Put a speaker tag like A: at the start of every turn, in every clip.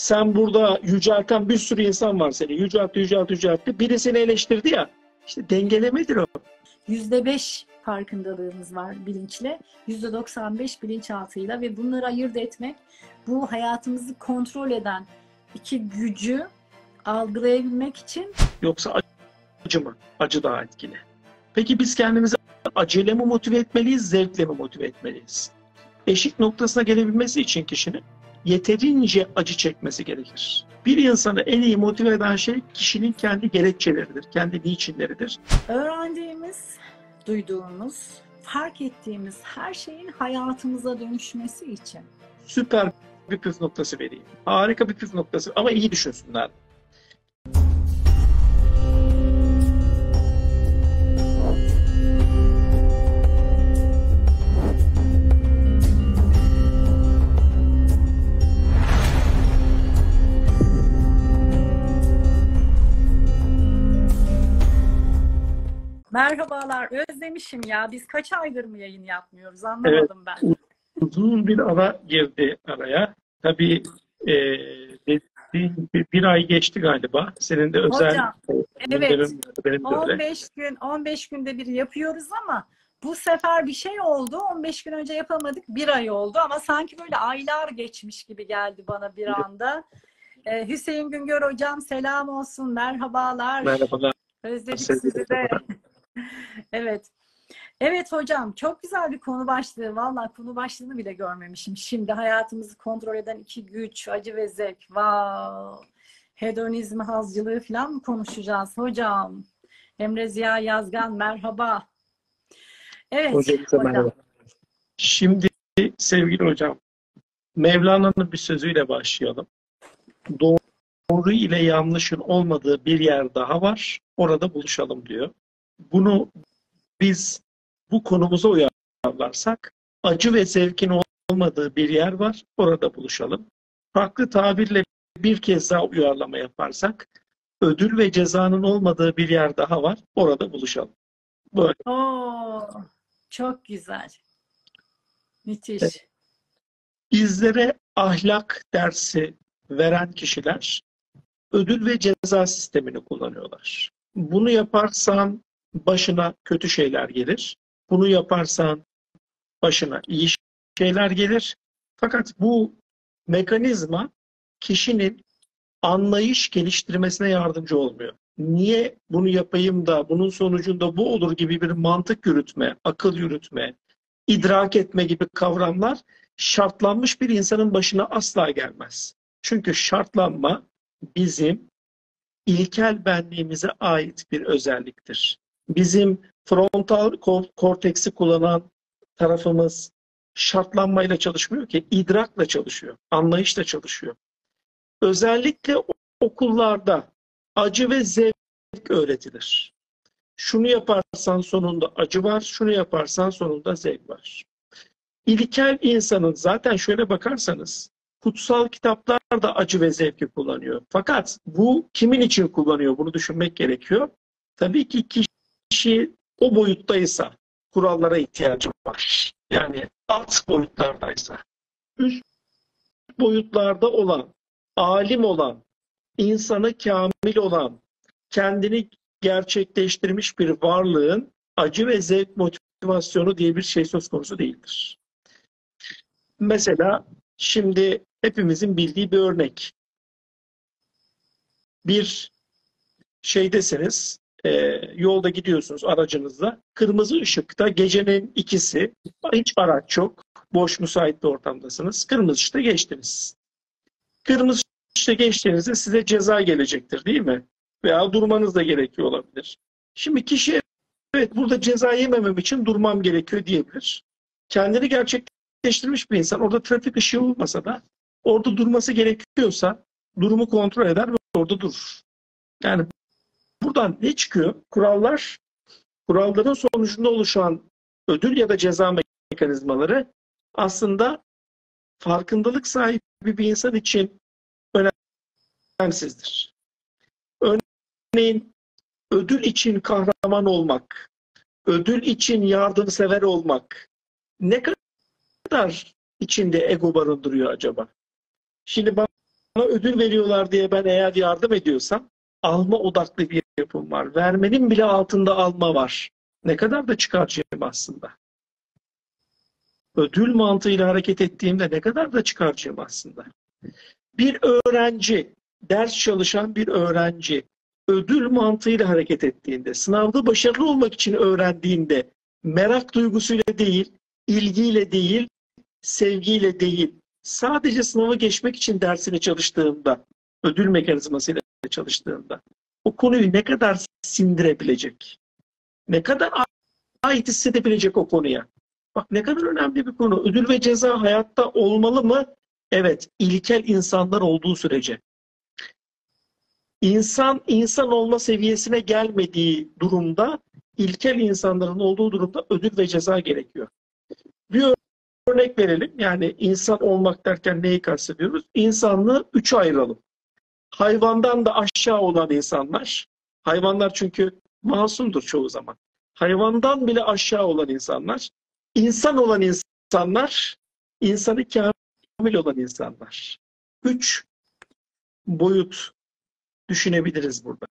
A: Sen burada yücelten bir sürü insan var seni. Yüceltti, yüceltti, yüceltti. Biri seni eleştirdi ya. İşte dengelemedir o.
B: %5 farkındalığımız var bilinçle. %95 bilinçaltıyla ve bunları ayırt etmek bu hayatımızı kontrol eden iki gücü algılayabilmek için
A: Yoksa acı mı? Acı daha etkili. Peki biz kendimizi acıyla mı motive etmeliyiz, zevkle mi motive etmeliyiz? Eşik noktasına gelebilmesi için kişinin yeterince acı çekmesi gerekir. Bir insanı en iyi motive eden şey kişinin kendi gerekçeleridir, kendi niçinleridir.
B: öğrendiğimiz, duyduğumuz, fark ettiğimiz her şeyin hayatımıza dönüşmesi için.
A: Süper bir püf noktası vereyim. Harika bir püf noktası ama iyi düşünsünler.
B: Merhabalar, özlemişim ya. Biz kaç aydır mı yayın yapmıyoruz anlamadım ben.
A: Uzun bir ara girdi araya. Tabii e, dediğin bir, bir ay geçti galiba. Senin de özel
B: Hocam, evet.
A: benim de öyle.
B: 15 gün 15 günde bir yapıyoruz ama bu sefer bir şey oldu. 15 gün önce yapamadık. Bir ay oldu ama sanki böyle aylar geçmiş gibi geldi bana bir anda. Ee, Hüseyin Güngör hocam selam olsun. Merhabalar.
A: Merhabalar.
B: Özledik sizi de. evet. Evet hocam çok güzel bir konu başlığı. Vallahi konu başlığını bile görmemişim. Şimdi hayatımızı kontrol eden iki güç, acı ve zevk. Wow. Hedonizm, hazcılığı falan mı konuşacağız hocam? Emre Ziya Yazgan merhaba. Evet hocam.
A: merhaba. Şimdi sevgili hocam, Mevlana'nın bir sözüyle başlayalım. Doğru ile yanlışın olmadığı bir yer daha var. Orada buluşalım diyor. Bunu biz bu konumuza uyarlarsak acı ve zevkin olmadığı bir yer var. Orada buluşalım. Farklı tabirle bir kez daha uyarlama yaparsak ödül ve cezanın olmadığı bir yer daha var. Orada buluşalım. Böyle.
B: Oo, çok güzel. Müthiş.
A: Evet. Bizlere ahlak dersi veren kişiler ödül ve ceza sistemini kullanıyorlar. Bunu yaparsan başına kötü şeyler gelir. Bunu yaparsan başına iyi şeyler gelir. Fakat bu mekanizma kişinin anlayış geliştirmesine yardımcı olmuyor. Niye bunu yapayım da bunun sonucunda bu olur gibi bir mantık yürütme, akıl yürütme, idrak etme gibi kavramlar şartlanmış bir insanın başına asla gelmez. Çünkü şartlanma bizim ilkel benliğimize ait bir özelliktir. Bizim frontal korteksi kullanan tarafımız şartlanmayla çalışmıyor ki, idrakla çalışıyor, anlayışla çalışıyor. Özellikle okullarda acı ve zevk öğretilir. Şunu yaparsan sonunda acı var, şunu yaparsan sonunda zevk var. İlkel insanın zaten şöyle bakarsanız kutsal kitaplar da acı ve zevki kullanıyor. Fakat bu kimin için kullanıyor bunu düşünmek gerekiyor. Tabii ki kişi o boyuttaysa kurallara ihtiyacı var. Yani alt boyutlardaysa. Üst boyutlarda olan, alim olan, insanı kamil olan, kendini gerçekleştirmiş bir varlığın acı ve zevk motivasyonu diye bir şey söz konusu değildir. Mesela şimdi hepimizin bildiği bir örnek. Bir şeydesiniz, e, yolda gidiyorsunuz aracınızla. Kırmızı ışıkta gecenin ikisi, hiç araç yok, boş müsait bir ortamdasınız. Kırmızı ışıkta geçtiniz. Kırmızı ışıkta geçtiğinizde size ceza gelecektir değil mi? Veya durmanız da gerekiyor olabilir. Şimdi kişi evet burada ceza yememem için durmam gerekiyor diyebilir. Kendini gerçekleştirmiş bir insan orada trafik ışığı olmasa da orada durması gerekiyorsa durumu kontrol eder ve orada durur. Yani buradan ne çıkıyor? Kurallar, kuralların sonucunda oluşan ödül ya da ceza mekanizmaları aslında farkındalık sahibi bir insan için önemsizdir. Örneğin ödül için kahraman olmak, ödül için yardımsever olmak ne kadar içinde ego barındırıyor acaba? Şimdi ödül veriyorlar diye ben eğer yardım ediyorsam alma odaklı bir yapım var. Vermenin bile altında alma var. Ne kadar da çıkarcıyım aslında. Ödül mantığıyla hareket ettiğimde ne kadar da çıkarcıyım aslında. Bir öğrenci, ders çalışan bir öğrenci ödül mantığıyla hareket ettiğinde, sınavda başarılı olmak için öğrendiğinde merak duygusuyla değil, ilgiyle değil, sevgiyle değil, sadece sınavı geçmek için dersini çalıştığında, ödül mekanizmasıyla çalıştığında o konuyu ne kadar sindirebilecek? Ne kadar ait hissedebilecek o konuya? Bak ne kadar önemli bir konu. Ödül ve ceza hayatta olmalı mı? Evet, ilkel insanlar olduğu sürece. İnsan, insan olma seviyesine gelmediği durumda, ilkel insanların olduğu durumda ödül ve ceza gerekiyor. Bir örnek verelim. Yani insan olmak derken neyi kastediyoruz? İnsanlığı üçe ayıralım. Hayvandan da aşağı olan insanlar, hayvanlar çünkü masumdur çoğu zaman. Hayvandan bile aşağı olan insanlar, insan olan insanlar, insanı kamil olan insanlar. Üç boyut düşünebiliriz burada.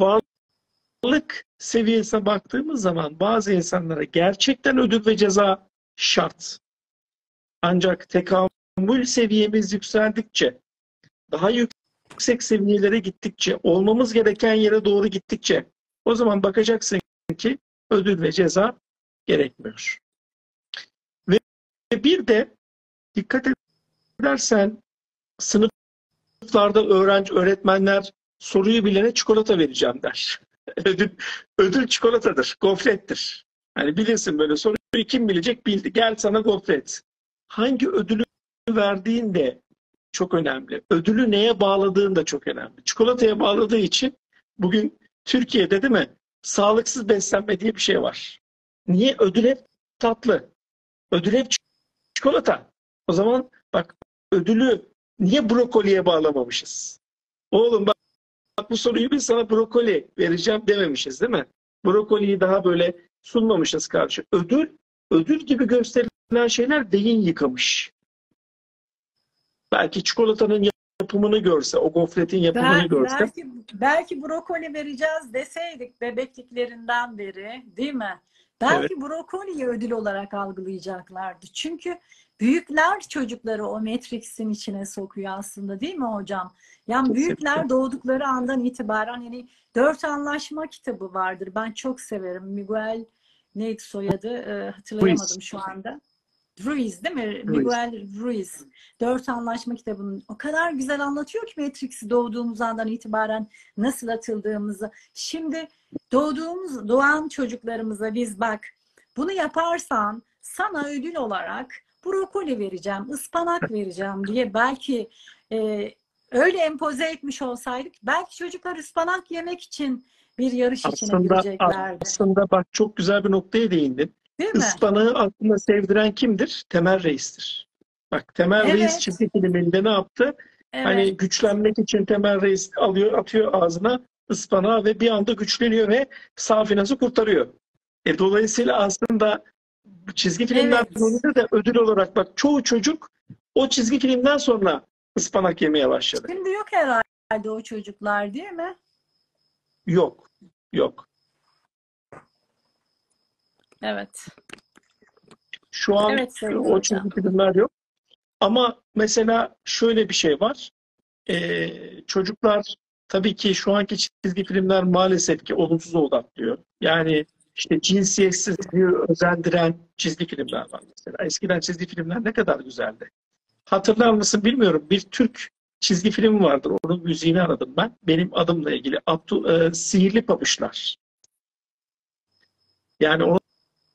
A: Varlık seviyesine baktığımız zaman bazı insanlara gerçekten ödül ve ceza şart. Ancak tekamül seviyemiz yükseldikçe, daha yüksek seviyelere gittikçe, olmamız gereken yere doğru gittikçe o zaman bakacaksın ki ödül ve ceza gerekmiyor. Ve bir de dikkat edersen sınıflarda öğrenci, öğretmenler soruyu bilene çikolata vereceğim der. ödül, ödül çikolatadır, gofrettir. Hani bilirsin böyle soruyu kim bilecek bildi. Gel sana gofret. Hangi ödülü verdiğin de çok önemli. Ödülü neye bağladığın da çok önemli. Çikolataya bağladığı için bugün Türkiye'de değil mi? Sağlıksız beslenme diye bir şey var. Niye? Ödül hep tatlı. Ödül hep çikolata. O zaman bak ödülü niye brokoliye bağlamamışız? Oğlum bak, bak bu soruyu biz sana brokoli vereceğim dememişiz değil mi? Brokoliyi daha böyle sunmamışız karşı. Ödül, ödül gibi gösterilen şeyler beyin yıkamış. Belki çikolatanın yapımını görse, o gofretin yapımını
B: belki,
A: görse.
B: Belki, belki brokoli vereceğiz deseydik bebekliklerinden beri değil mi? Belki evet. brokoliyi ödül olarak algılayacaklardı. Çünkü büyükler çocukları o Matrix'in içine sokuyor aslında değil mi hocam? Yani Kesinlikle. büyükler doğdukları andan itibaren yani dört anlaşma kitabı vardır. Ben çok severim. Miguel neydi soyadı? Ee, hatırlayamadım şu anda. Ruiz değil mi? Ruiz. Miguel Ruiz. Dört Anlaşma kitabının o kadar güzel anlatıyor ki Matrix'i doğduğumuz andan itibaren nasıl atıldığımızı. Şimdi doğduğumuz, doğan çocuklarımıza biz bak bunu yaparsan sana ödül olarak brokoli vereceğim, ıspanak vereceğim diye belki e, öyle empoze etmiş olsaydık belki çocuklar ıspanak yemek için bir yarış aslında, içine gireceklerdi.
A: Aslında bak çok güzel bir noktaya değindin. Değil mi? Ispanağı aslında sevdiren kimdir? Temel Reis'tir. Bak Temel evet. Reis çizgi filminde ne yaptı? Evet. Hani güçlenmek için Temel Reis alıyor, atıyor ağzına ıspanağı ve bir anda güçleniyor ve Safinaz'ı kurtarıyor. E, dolayısıyla aslında çizgi filmler evet. de ödül olarak bak çoğu çocuk o çizgi filmden sonra ıspanak yemeye başladı.
B: Şimdi yok herhalde o çocuklar değil mi?
A: Yok. Yok.
B: Evet.
A: Şu an evet, o çizgi filmler yok. Ama mesela şöyle bir şey var. Ee, çocuklar tabii ki şu anki çizgi filmler maalesef ki olumsuz odaklıyor. Yani işte cinsiyetsizliği özendiren çizgi filmler var mesela. Eskiden çizgi filmler ne kadar güzeldi. Hatırlar mısın bilmiyorum. Bir Türk çizgi film vardır. Onun müziğini aradım ben. Benim adımla ilgili. Abdu, e, Sihirli Pabuçlar. Yani onun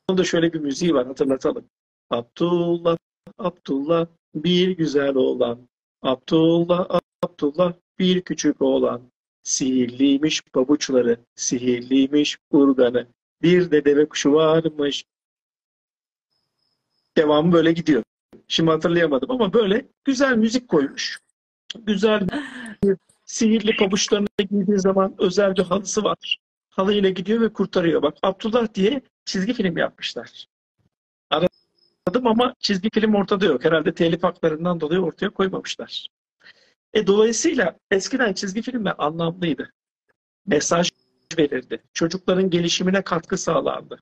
A: da şöyle bir müziği var hatırlatalım. Abdullah, Abdullah bir güzel oğlan. Abdullah, Abdullah bir küçük oğlan. Sihirliymiş pabuçları, sihirliymiş urganı. Bir de deve kuşu varmış. Devamı böyle gidiyor. Şimdi hatırlayamadım ama böyle güzel müzik koymuş. Güzel bir sihirli pabuçlarını giydiği zaman özel bir halısı var. Halıyla gidiyor ve kurtarıyor. Bak Abdullah diye çizgi film yapmışlar. Aradım ama çizgi film ortada yok. Herhalde telif haklarından dolayı ortaya koymamışlar. E, dolayısıyla eskiden çizgi filmler anlamlıydı. Mesaj verirdi. Çocukların gelişimine katkı sağlardı.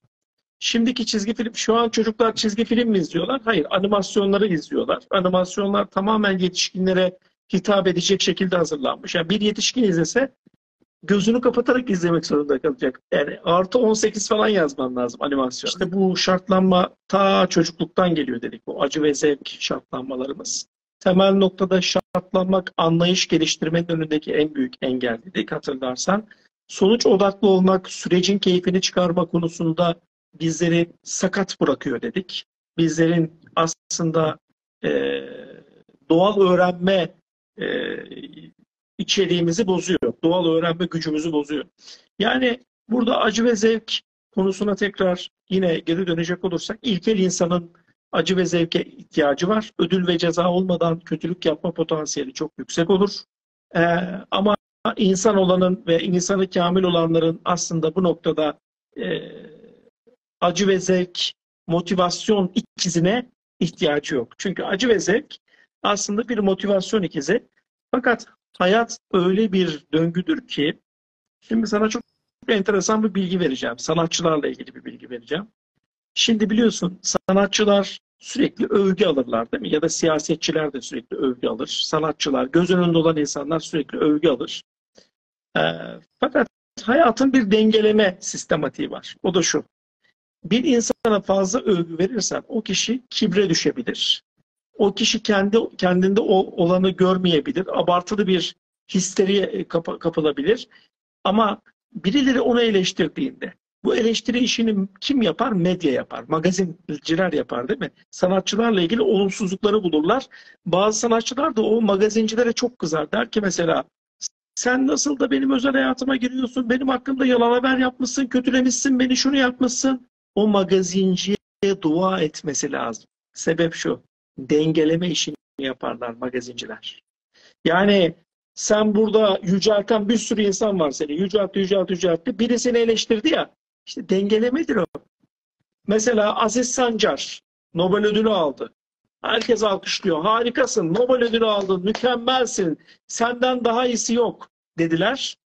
A: Şimdiki çizgi film, şu an çocuklar çizgi film mi izliyorlar? Hayır, animasyonları izliyorlar. Animasyonlar tamamen yetişkinlere hitap edecek şekilde hazırlanmış. Yani bir yetişkin izlese gözünü kapatarak izlemek zorunda kalacak. Yani artı 18 falan yazman lazım animasyon. İşte bu şartlanma ta çocukluktan geliyor dedik. Bu acı ve zevk şartlanmalarımız. Temel noktada şartlanmak, anlayış geliştirmenin önündeki en büyük engel dedik hatırlarsan. Sonuç odaklı olmak, sürecin keyfini çıkarma konusunda bizleri sakat bırakıyor dedik. Bizlerin aslında e, doğal öğrenme e, içeriğimizi bozuyor. Doğal öğrenme gücümüzü bozuyor. Yani burada acı ve zevk konusuna tekrar yine geri dönecek olursak ilkel insanın acı ve zevke ihtiyacı var. Ödül ve ceza olmadan kötülük yapma potansiyeli çok yüksek olur. Ee, ama insan olanın ve insanı kamil olanların aslında bu noktada e, acı ve zevk, motivasyon ikizine ihtiyacı yok. Çünkü acı ve zevk aslında bir motivasyon ikizi. Fakat hayat öyle bir döngüdür ki şimdi sana çok enteresan bir bilgi vereceğim. Sanatçılarla ilgili bir bilgi vereceğim. Şimdi biliyorsun sanatçılar sürekli övgü alırlar değil mi? Ya da siyasetçiler de sürekli övgü alır. Sanatçılar, göz önünde olan insanlar sürekli övgü alır. E, fakat hayatın bir dengeleme sistematiği var. O da şu. Bir insana fazla övgü verirsen o kişi kibre düşebilir o kişi kendi kendinde olanı görmeyebilir. Abartılı bir histeriye kap kapılabilir. Ama birileri onu eleştirdiğinde bu eleştiri işini kim yapar? Medya yapar. Magazinciler yapar değil mi? Sanatçılarla ilgili olumsuzlukları bulurlar. Bazı sanatçılar da o magazincilere çok kızar. Der ki mesela sen nasıl da benim özel hayatıma giriyorsun, benim hakkımda yalan haber yapmışsın, kötülemişsin, beni şunu yapmışsın. O magazinciye dua etmesi lazım. Sebep şu dengeleme işini yaparlar magazinciler. Yani sen burada yücelten bir sürü insan var seni. Yüceltti, yüceltti, yüceltti. Biri seni eleştirdi ya. İşte dengelemedir o. Mesela Aziz Sancar Nobel ödülü aldı. Herkes alkışlıyor. Harikasın. Nobel ödülü aldın. Mükemmelsin. Senden daha iyisi yok dediler.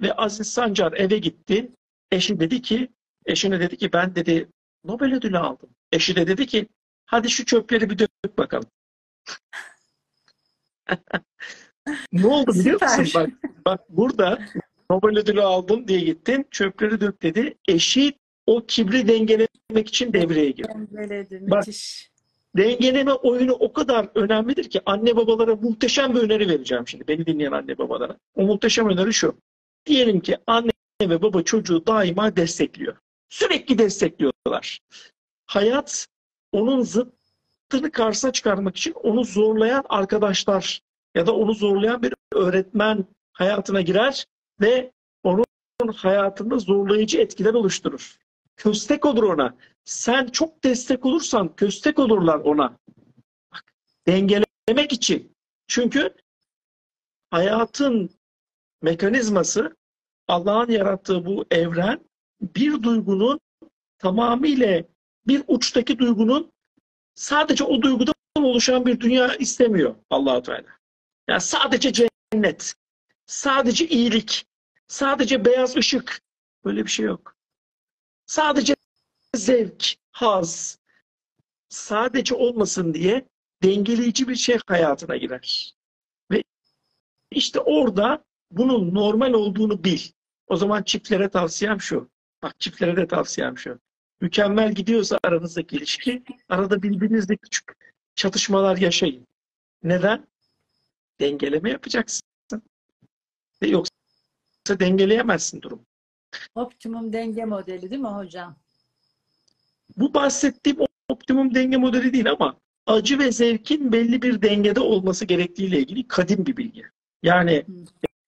A: Ve Aziz Sancar eve gitti. Eşi dedi ki, eşine dedi ki ben dedi Nobel ödülü aldım. Eşi de dedi ki Hadi şu çöpleri bir dök bakalım. ne oldu biliyor Süper. musun? Bak, bak burada Nobel ödülü aldın diye gittin. Çöpleri dök dedi. Eşi o kibri dengelemek için devreye girdi.
B: Dengeledi. Bak, müthiş.
A: Dengeleme oyunu o kadar önemlidir ki anne babalara muhteşem bir öneri vereceğim şimdi. Beni dinleyen anne babalara. O muhteşem öneri şu. Diyelim ki anne ve baba çocuğu daima destekliyor. Sürekli destekliyorlar. Hayat onun zıttını karşısına çıkarmak için onu zorlayan arkadaşlar ya da onu zorlayan bir öğretmen hayatına girer ve onun hayatında zorlayıcı etkiler oluşturur. Köstek olur ona. Sen çok destek olursan köstek olurlar ona. Bak, dengelemek için. Çünkü hayatın mekanizması Allah'ın yarattığı bu evren bir duygunun tamamıyla bir uçtaki duygunun sadece o duygudan oluşan bir dünya istemiyor Allahu Teala. Yani sadece cennet, sadece iyilik, sadece beyaz ışık böyle bir şey yok. Sadece zevk, haz sadece olmasın diye dengeleyici bir şey hayatına girer. Ve işte orada bunun normal olduğunu bil. O zaman çiftlere tavsiyem şu. Bak çiftlere de tavsiyem şu mükemmel gidiyorsa aranızdaki ilişki, arada birbirinizle küçük çatışmalar yaşayın. Neden? Dengeleme yapacaksın. Yoksa dengeleyemezsin durum.
B: Optimum denge modeli değil mi hocam?
A: Bu bahsettiğim optimum denge modeli değil ama acı ve zevkin belli bir dengede olması gerektiğiyle ilgili kadim bir bilgi. Yani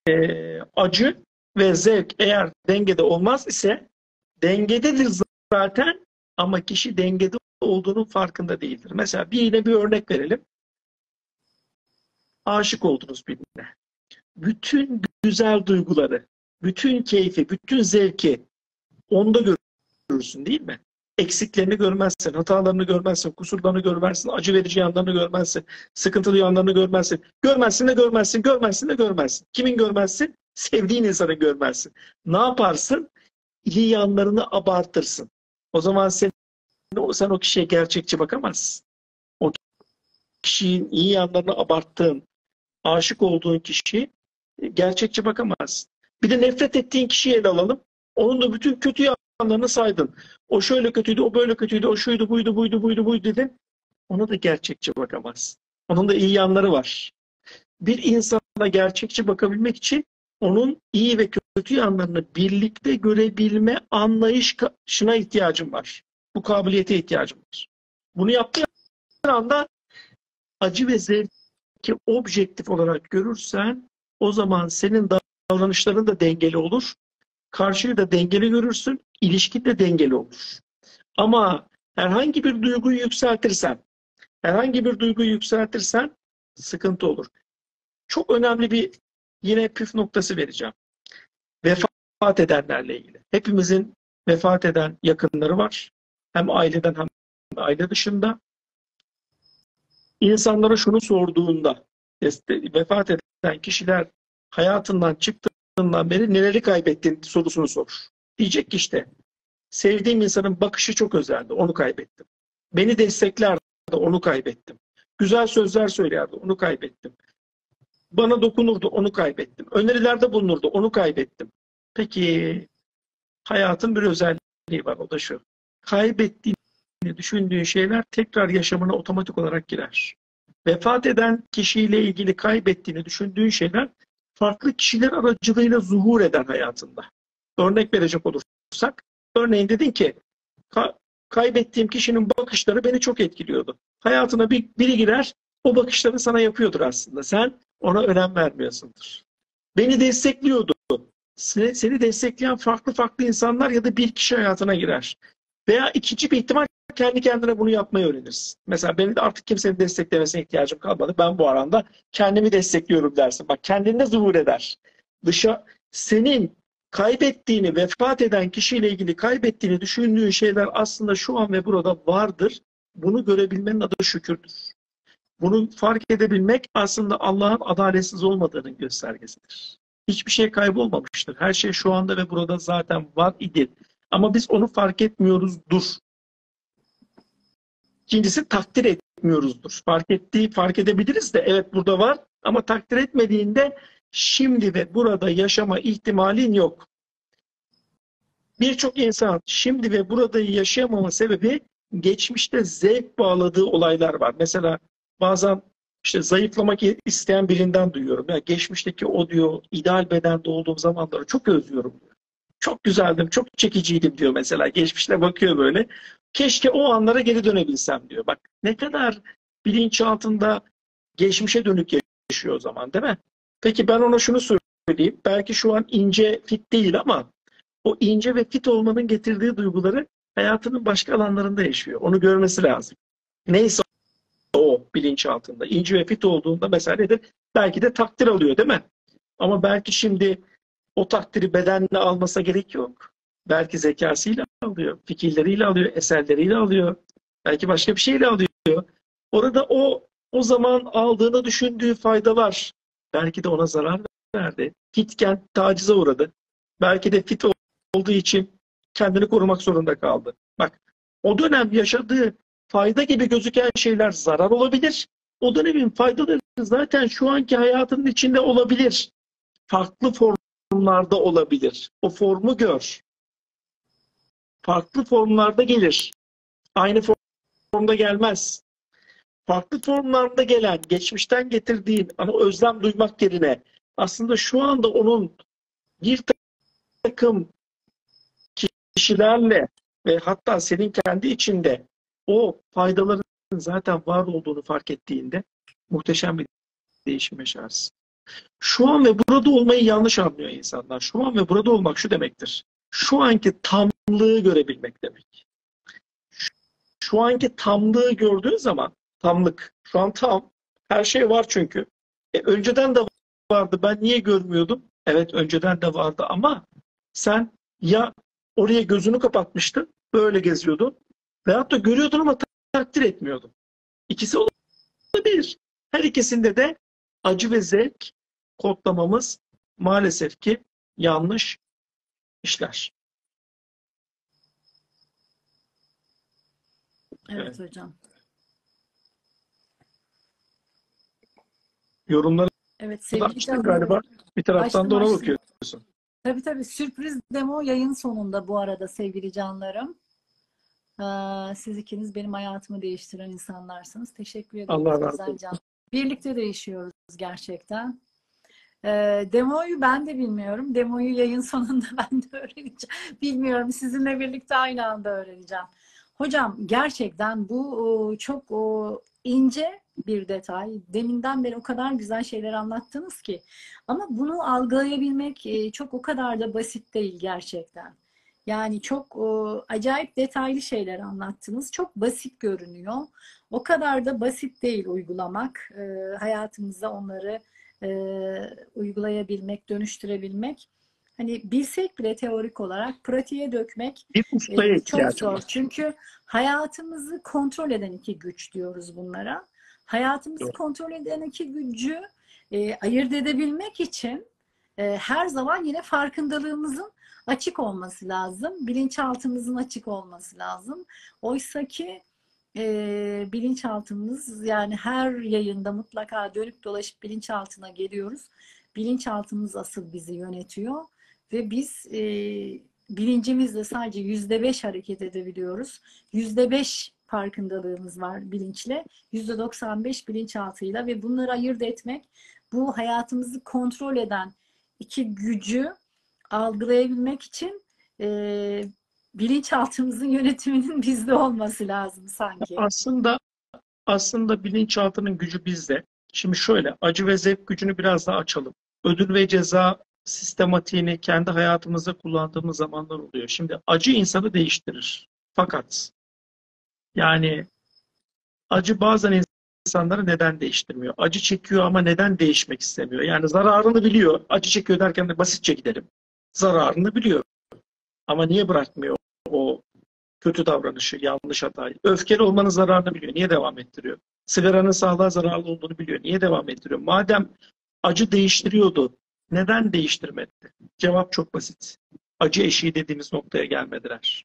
A: e, acı ve zevk eğer dengede olmaz ise dengededir zaten ama kişi dengede olduğunun farkında değildir. Mesela bir yine bir örnek verelim. Aşık oldunuz birine. Bütün güzel duyguları, bütün keyfi, bütün zevki onda görürsün değil mi? eksiklerini görmezsin, hatalarını görmezsin, kusurlarını görmezsin, acı verici yanlarını görmezsin, sıkıntılı yanlarını görmezsin. Görmezsin de görmezsin, görmezsin de görmezsin. Kimin görmezsin? Sevdiğin insanı görmezsin. Ne yaparsın? İyi yanlarını abartırsın. O zaman sen, sen o kişiye gerçekçi bakamazsın. O kişinin iyi yanlarını abarttığın, aşık olduğun kişi gerçekçi bakamazsın. Bir de nefret ettiğin kişiyi ele alalım. Onun da bütün kötü yanlarını saydın. O şöyle kötüydü, o böyle kötüydü, o şuydu, buydu, buydu, buydu, buydu dedin. Ona da gerçekçi bakamazsın. Onun da iyi yanları var. Bir insana gerçekçi bakabilmek için onun iyi ve kötü yanlarını birlikte görebilme anlayışına ihtiyacım var. Bu kabiliyete ihtiyacım var. Bunu yaptığın anda acı ve zevki objektif olarak görürsen o zaman senin davranışların da dengeli olur. Karşıyı da dengeli görürsün. ilişki de dengeli olur. Ama herhangi bir duyguyu yükseltirsen, herhangi bir duyguyu yükseltirsen sıkıntı olur. Çok önemli bir yine püf noktası vereceğim. Vefat edenlerle ilgili. Hepimizin vefat eden yakınları var. Hem aileden hem aile dışında. İnsanlara şunu sorduğunda vefat eden kişiler hayatından çıktığından beri neleri kaybettin sorusunu sor. Diyecek ki işte sevdiğim insanın bakışı çok özeldi. Onu kaybettim. Beni desteklerdi. Onu kaybettim. Güzel sözler söylerdi. Onu kaybettim. Bana dokunurdu. Onu kaybettim. Önerilerde bulunurdu. Onu kaybettim. Peki hayatın bir özelliği var. O da şu. Kaybettiğini düşündüğün şeyler tekrar yaşamına otomatik olarak girer. Vefat eden kişiyle ilgili kaybettiğini düşündüğün şeyler farklı kişiler aracılığıyla zuhur eden hayatında. Örnek verecek olursak, örneğin dedin ki ka kaybettiğim kişinin bakışları beni çok etkiliyordu. Hayatına bir, biri girer, o bakışları sana yapıyordur aslında. Sen ona önem vermiyorsundur. Beni destekliyordu. Seni, seni destekleyen farklı farklı insanlar ya da bir kişi hayatına girer. Veya ikinci bir ihtimal kendi kendine bunu yapmayı öğrenirsin. Mesela benim de artık kimsenin desteklemesine ihtiyacım kalmadı. Ben bu aranda kendimi destekliyorum dersin. Bak kendinde zuhur eder. Dışa senin kaybettiğini, vefat eden kişiyle ilgili kaybettiğini düşündüğün şeyler aslında şu an ve burada vardır. Bunu görebilmenin adı şükürdür. Bunu fark edebilmek aslında Allah'ın adaletsiz olmadığının göstergesidir. Hiçbir şey kaybolmamıştır. Her şey şu anda ve burada zaten var idi. Ama biz onu fark etmiyoruzdur. İkincisi takdir etmiyoruzdur. Fark ettiği fark edebiliriz de evet burada var ama takdir etmediğinde şimdi ve burada yaşama ihtimalin yok. Birçok insan şimdi ve burada yaşayamama sebebi geçmişte zevk bağladığı olaylar var. Mesela bazen işte zayıflamak isteyen birinden duyuyorum. Ya geçmişteki o diyor ideal bedende olduğum zamanları çok özlüyorum diyor. Çok güzeldim, çok çekiciydim diyor mesela. Geçmişte bakıyor böyle. Keşke o anlara geri dönebilsem diyor. Bak ne kadar bilinçaltında geçmişe dönük yaşıyor o zaman değil mi? Peki ben ona şunu söyleyeyim. Belki şu an ince fit değil ama o ince ve fit olmanın getirdiği duyguları hayatının başka alanlarında yaşıyor. Onu görmesi lazım. Neyse o bilinçaltında. ince ve fit olduğunda mesela nedir? Belki de takdir alıyor değil mi? Ama belki şimdi o takdiri bedenle almasa gerek yok. Belki zekasıyla alıyor, fikirleriyle alıyor, eserleriyle alıyor. Belki başka bir şeyle alıyor. Orada o o zaman aldığını düşündüğü faydalar belki de ona zarar verdi. Fitken tacize uğradı. Belki de fit olduğu için kendini korumak zorunda kaldı. Bak o dönem yaşadığı fayda gibi gözüken şeyler zarar olabilir. O dönemin faydaları zaten şu anki hayatının içinde olabilir. Farklı formlarda olabilir. O formu gör farklı formlarda gelir. Aynı formda gelmez. Farklı formlarda gelen, geçmişten getirdiğin ama özlem duymak yerine aslında şu anda onun bir takım kişilerle ve hatta senin kendi içinde o faydaların zaten var olduğunu fark ettiğinde muhteşem bir değişim yaşarsın. Şu an ve burada olmayı yanlış anlıyor insanlar. Şu an ve burada olmak şu demektir. Şu anki tam tamlığı görebilmek demek. Şu anki tamlığı gördüğün zaman tamlık, şu an tam, her şey var çünkü. E, önceden de vardı, ben niye görmüyordum? Evet önceden de vardı ama sen ya oraya gözünü kapatmıştın, böyle geziyordun Veyahut da görüyordun ama takdir etmiyordun. İkisi olabilir. Her ikisinde de acı ve zevk kodlamamız maalesef ki yanlış işler.
B: Evet hocam.
A: Yorumları
B: Evet sevgili
A: galiba. Bir taraftan
B: Açtım,
A: da ona
B: açtım.
A: bakıyorsun.
B: Tabii tabii sürpriz demo yayın sonunda bu arada sevgili canlarım. Siz ikiniz benim hayatımı değiştiren insanlarsınız. Teşekkür ederim.
A: Allah razı olsun.
B: Birlikte değişiyoruz gerçekten. Ee, demoyu ben de bilmiyorum. Demoyu yayın sonunda ben de öğreneceğim. Bilmiyorum. Sizinle birlikte aynı anda öğreneceğim. Hocam gerçekten bu çok ince bir detay. Deminden beri o kadar güzel şeyler anlattınız ki. Ama bunu algılayabilmek e, çok o kadar da basit değil gerçekten. Yani çok o, acayip detaylı şeyler anlattınız. Çok basit görünüyor. O kadar da basit değil uygulamak. E, hayatımıza onları e, uygulayabilmek, dönüştürebilmek. Hani bilsek bile teorik olarak pratiğe dökmek
A: Bir ustaya
B: ee, çok zor.
A: var.
B: Çünkü hayatımızı kontrol eden iki güç diyoruz bunlara. Hayatımızı
A: Doğru.
B: kontrol eden iki gücü e, ayırt edebilmek için e, her zaman yine farkındalığımızın açık olması lazım. Bilinçaltımızın açık olması lazım. Oysa ki e, bilinçaltımız yani her yayında mutlaka dönüp dolaşıp bilinçaltına geliyoruz. Bilinçaltımız asıl bizi yönetiyor ve biz e, bilincimizle sadece yüzde beş hareket edebiliyoruz. Yüzde beş farkındalığımız var bilinçle. Yüzde doksan beş bilinçaltıyla ve bunları ayırt etmek bu hayatımızı kontrol eden iki gücü algılayabilmek için e, bilinçaltımızın yönetiminin bizde olması lazım sanki.
A: Aslında aslında bilinçaltının gücü bizde. Şimdi şöyle acı ve zevk gücünü biraz daha açalım. Ödül ve ceza sistematiğini kendi hayatımızda kullandığımız zamanlar oluyor. Şimdi acı insanı değiştirir. Fakat yani acı bazen insanları neden değiştirmiyor? Acı çekiyor ama neden değişmek istemiyor? Yani zararını biliyor. Acı çekiyor derken de basitçe gidelim. Zararını biliyor. Ama niye bırakmıyor o kötü davranışı, yanlış hatayı? Öfkeli olmanın zararını biliyor. Niye devam ettiriyor? Sigaranın sağlığa zararlı olduğunu biliyor. Niye devam ettiriyor? Madem acı değiştiriyordu, neden değiştirmedi? Cevap çok basit. Acı eşiği dediğimiz noktaya gelmediler.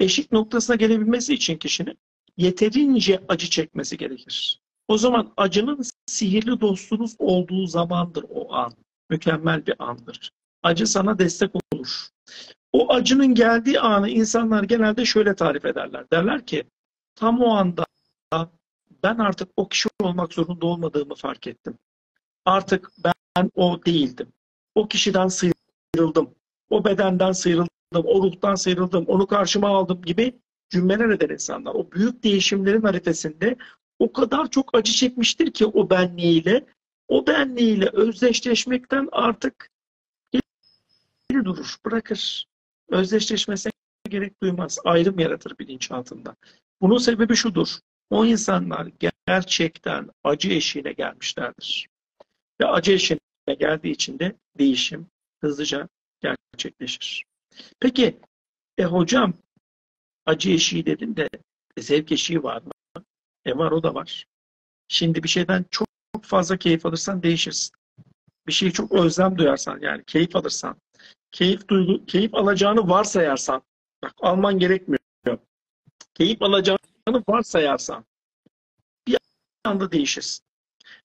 A: Eşik noktasına gelebilmesi için kişinin yeterince acı çekmesi gerekir. O zaman acının sihirli dostunuz olduğu zamandır o an. Mükemmel bir andır. Acı sana destek olur. O acının geldiği anı insanlar genelde şöyle tarif ederler. Derler ki tam o anda ben artık o kişi olmak zorunda olmadığımı fark ettim. Artık ben o değildim. O kişiden sıyrıldım. O bedenden sıyrıldım. O ruhtan sıyrıldım. Onu karşıma aldım gibi cümleler eder insanlar. O büyük değişimlerin harifesinde o kadar çok acı çekmiştir ki o benliğiyle o benliğiyle özdeşleşmekten artık geri durur, bırakır. Özdeşleşmesine gerek duymaz. Ayrım yaratır bilinçaltında. Bunun sebebi şudur. O insanlar gerçekten acı eşiğine gelmişlerdir. Ve acı eşiğine geldiği için de değişim hızlıca gerçekleşir. Peki, e hocam acı eşiği dedin de e, zevk eşiği var mı? E var o da var. Şimdi bir şeyden çok fazla keyif alırsan değişirsin. Bir şeyi çok özlem duyarsan yani keyif alırsan, keyif duygu, keyif alacağını varsayarsan, bak alman gerekmiyor. Keyif alacağını varsayarsan bir anda değişirsin.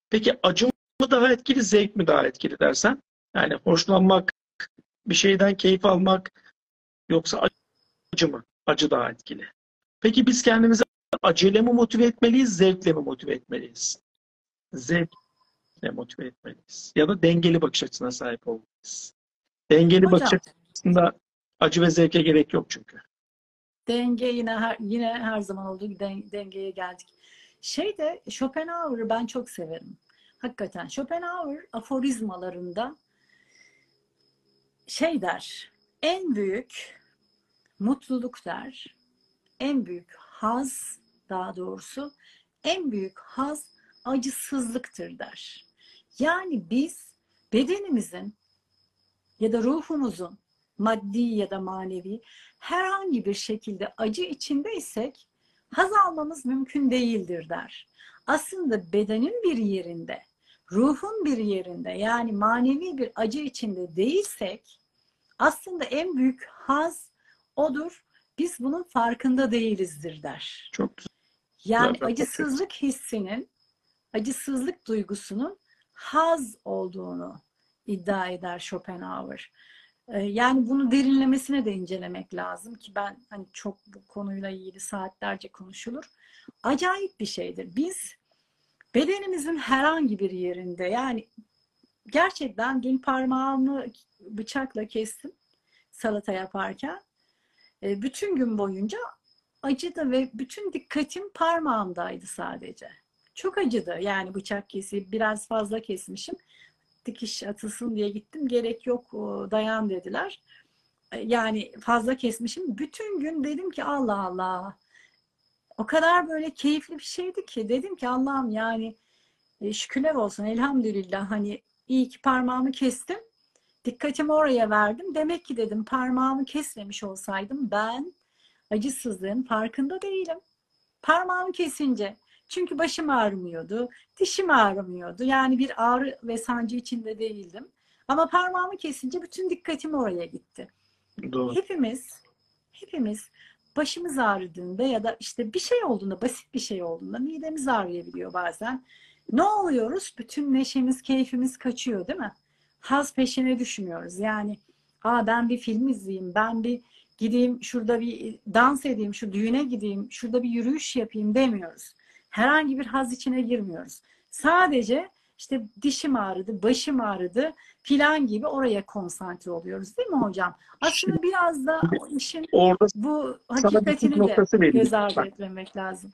A: Peki acı mı daha etkili, zevk mi daha etkili dersen, yani hoşlanmak, bir şeyden keyif almak yoksa acı mı? Acı daha etkili. Peki biz kendimizi acıyla mı motive etmeliyiz, zevkle mi motive etmeliyiz? Zevkle motive etmeliyiz. Ya da dengeli bakış açısına sahip olmalıyız. Dengeli
B: Hocam.
A: bakış açısında acı ve zevke gerek yok çünkü.
B: Denge yine her, yine her zaman olduğu gibi den- dengeye geldik. Şey de Schopenhauer'ı ben çok severim. Hakikaten Schopenhauer aforizmalarında şey der. En büyük mutluluk der. En büyük haz daha doğrusu en büyük haz acısızlıktır der. Yani biz bedenimizin ya da ruhumuzun maddi ya da manevi herhangi bir şekilde acı içindeysek haz almamız mümkün değildir der. Aslında bedenin bir yerinde, ruhun bir yerinde yani manevi bir acı içinde değilsek aslında en büyük haz odur. Biz bunun farkında değilizdir der.
A: Çok güzel.
B: Yani acısızlık hissinin, acısızlık duygusunun haz olduğunu iddia eder Schopenhauer. Ee, yani bunu derinlemesine de incelemek lazım ki ben hani çok bu konuyla ilgili saatlerce konuşulur. Acayip bir şeydir. Biz bedenimizin herhangi bir yerinde yani gerçekten dün parmağımı bıçakla kestim salata yaparken. Ee, bütün gün boyunca acıdı ve bütün dikkatim parmağımdaydı sadece. Çok acıdı yani bıçak kesip biraz fazla kesmişim dikiş atılsın diye gittim. Gerek yok dayan dediler. E, yani fazla kesmişim. Bütün gün dedim ki Allah Allah. O kadar böyle keyifli bir şeydi ki dedim ki Allah'ım yani e, şükürler olsun elhamdülillah hani iyi ki parmağımı kestim. Dikkatimi oraya verdim. Demek ki dedim parmağımı kesmemiş olsaydım ben acısızlığın farkında değilim. Parmağımı kesince çünkü başım ağrımıyordu, dişim ağrımıyordu. Yani bir ağrı ve sancı içinde değildim. Ama parmağımı kesince bütün dikkatim oraya gitti.
A: Doğru.
B: Hepimiz, hepimiz başımız ağrıdığında ya da işte bir şey olduğunda, basit bir şey olduğunda midemiz ağrıyabiliyor bazen. Ne oluyoruz? Bütün neşemiz, keyfimiz kaçıyor değil mi? Haz peşine düşünüyoruz. Yani Aa ben bir film izleyeyim, ben bir gideyim şurada bir dans edeyim, şu düğüne gideyim, şurada bir yürüyüş yapayım demiyoruz herhangi bir haz içine girmiyoruz. Sadece işte dişim ağrıdı, başım ağrıdı filan gibi oraya konsantre oluyoruz değil mi hocam? Aslında biraz da o işin Orada bu hakikatini de göz ardı etmemek lazım.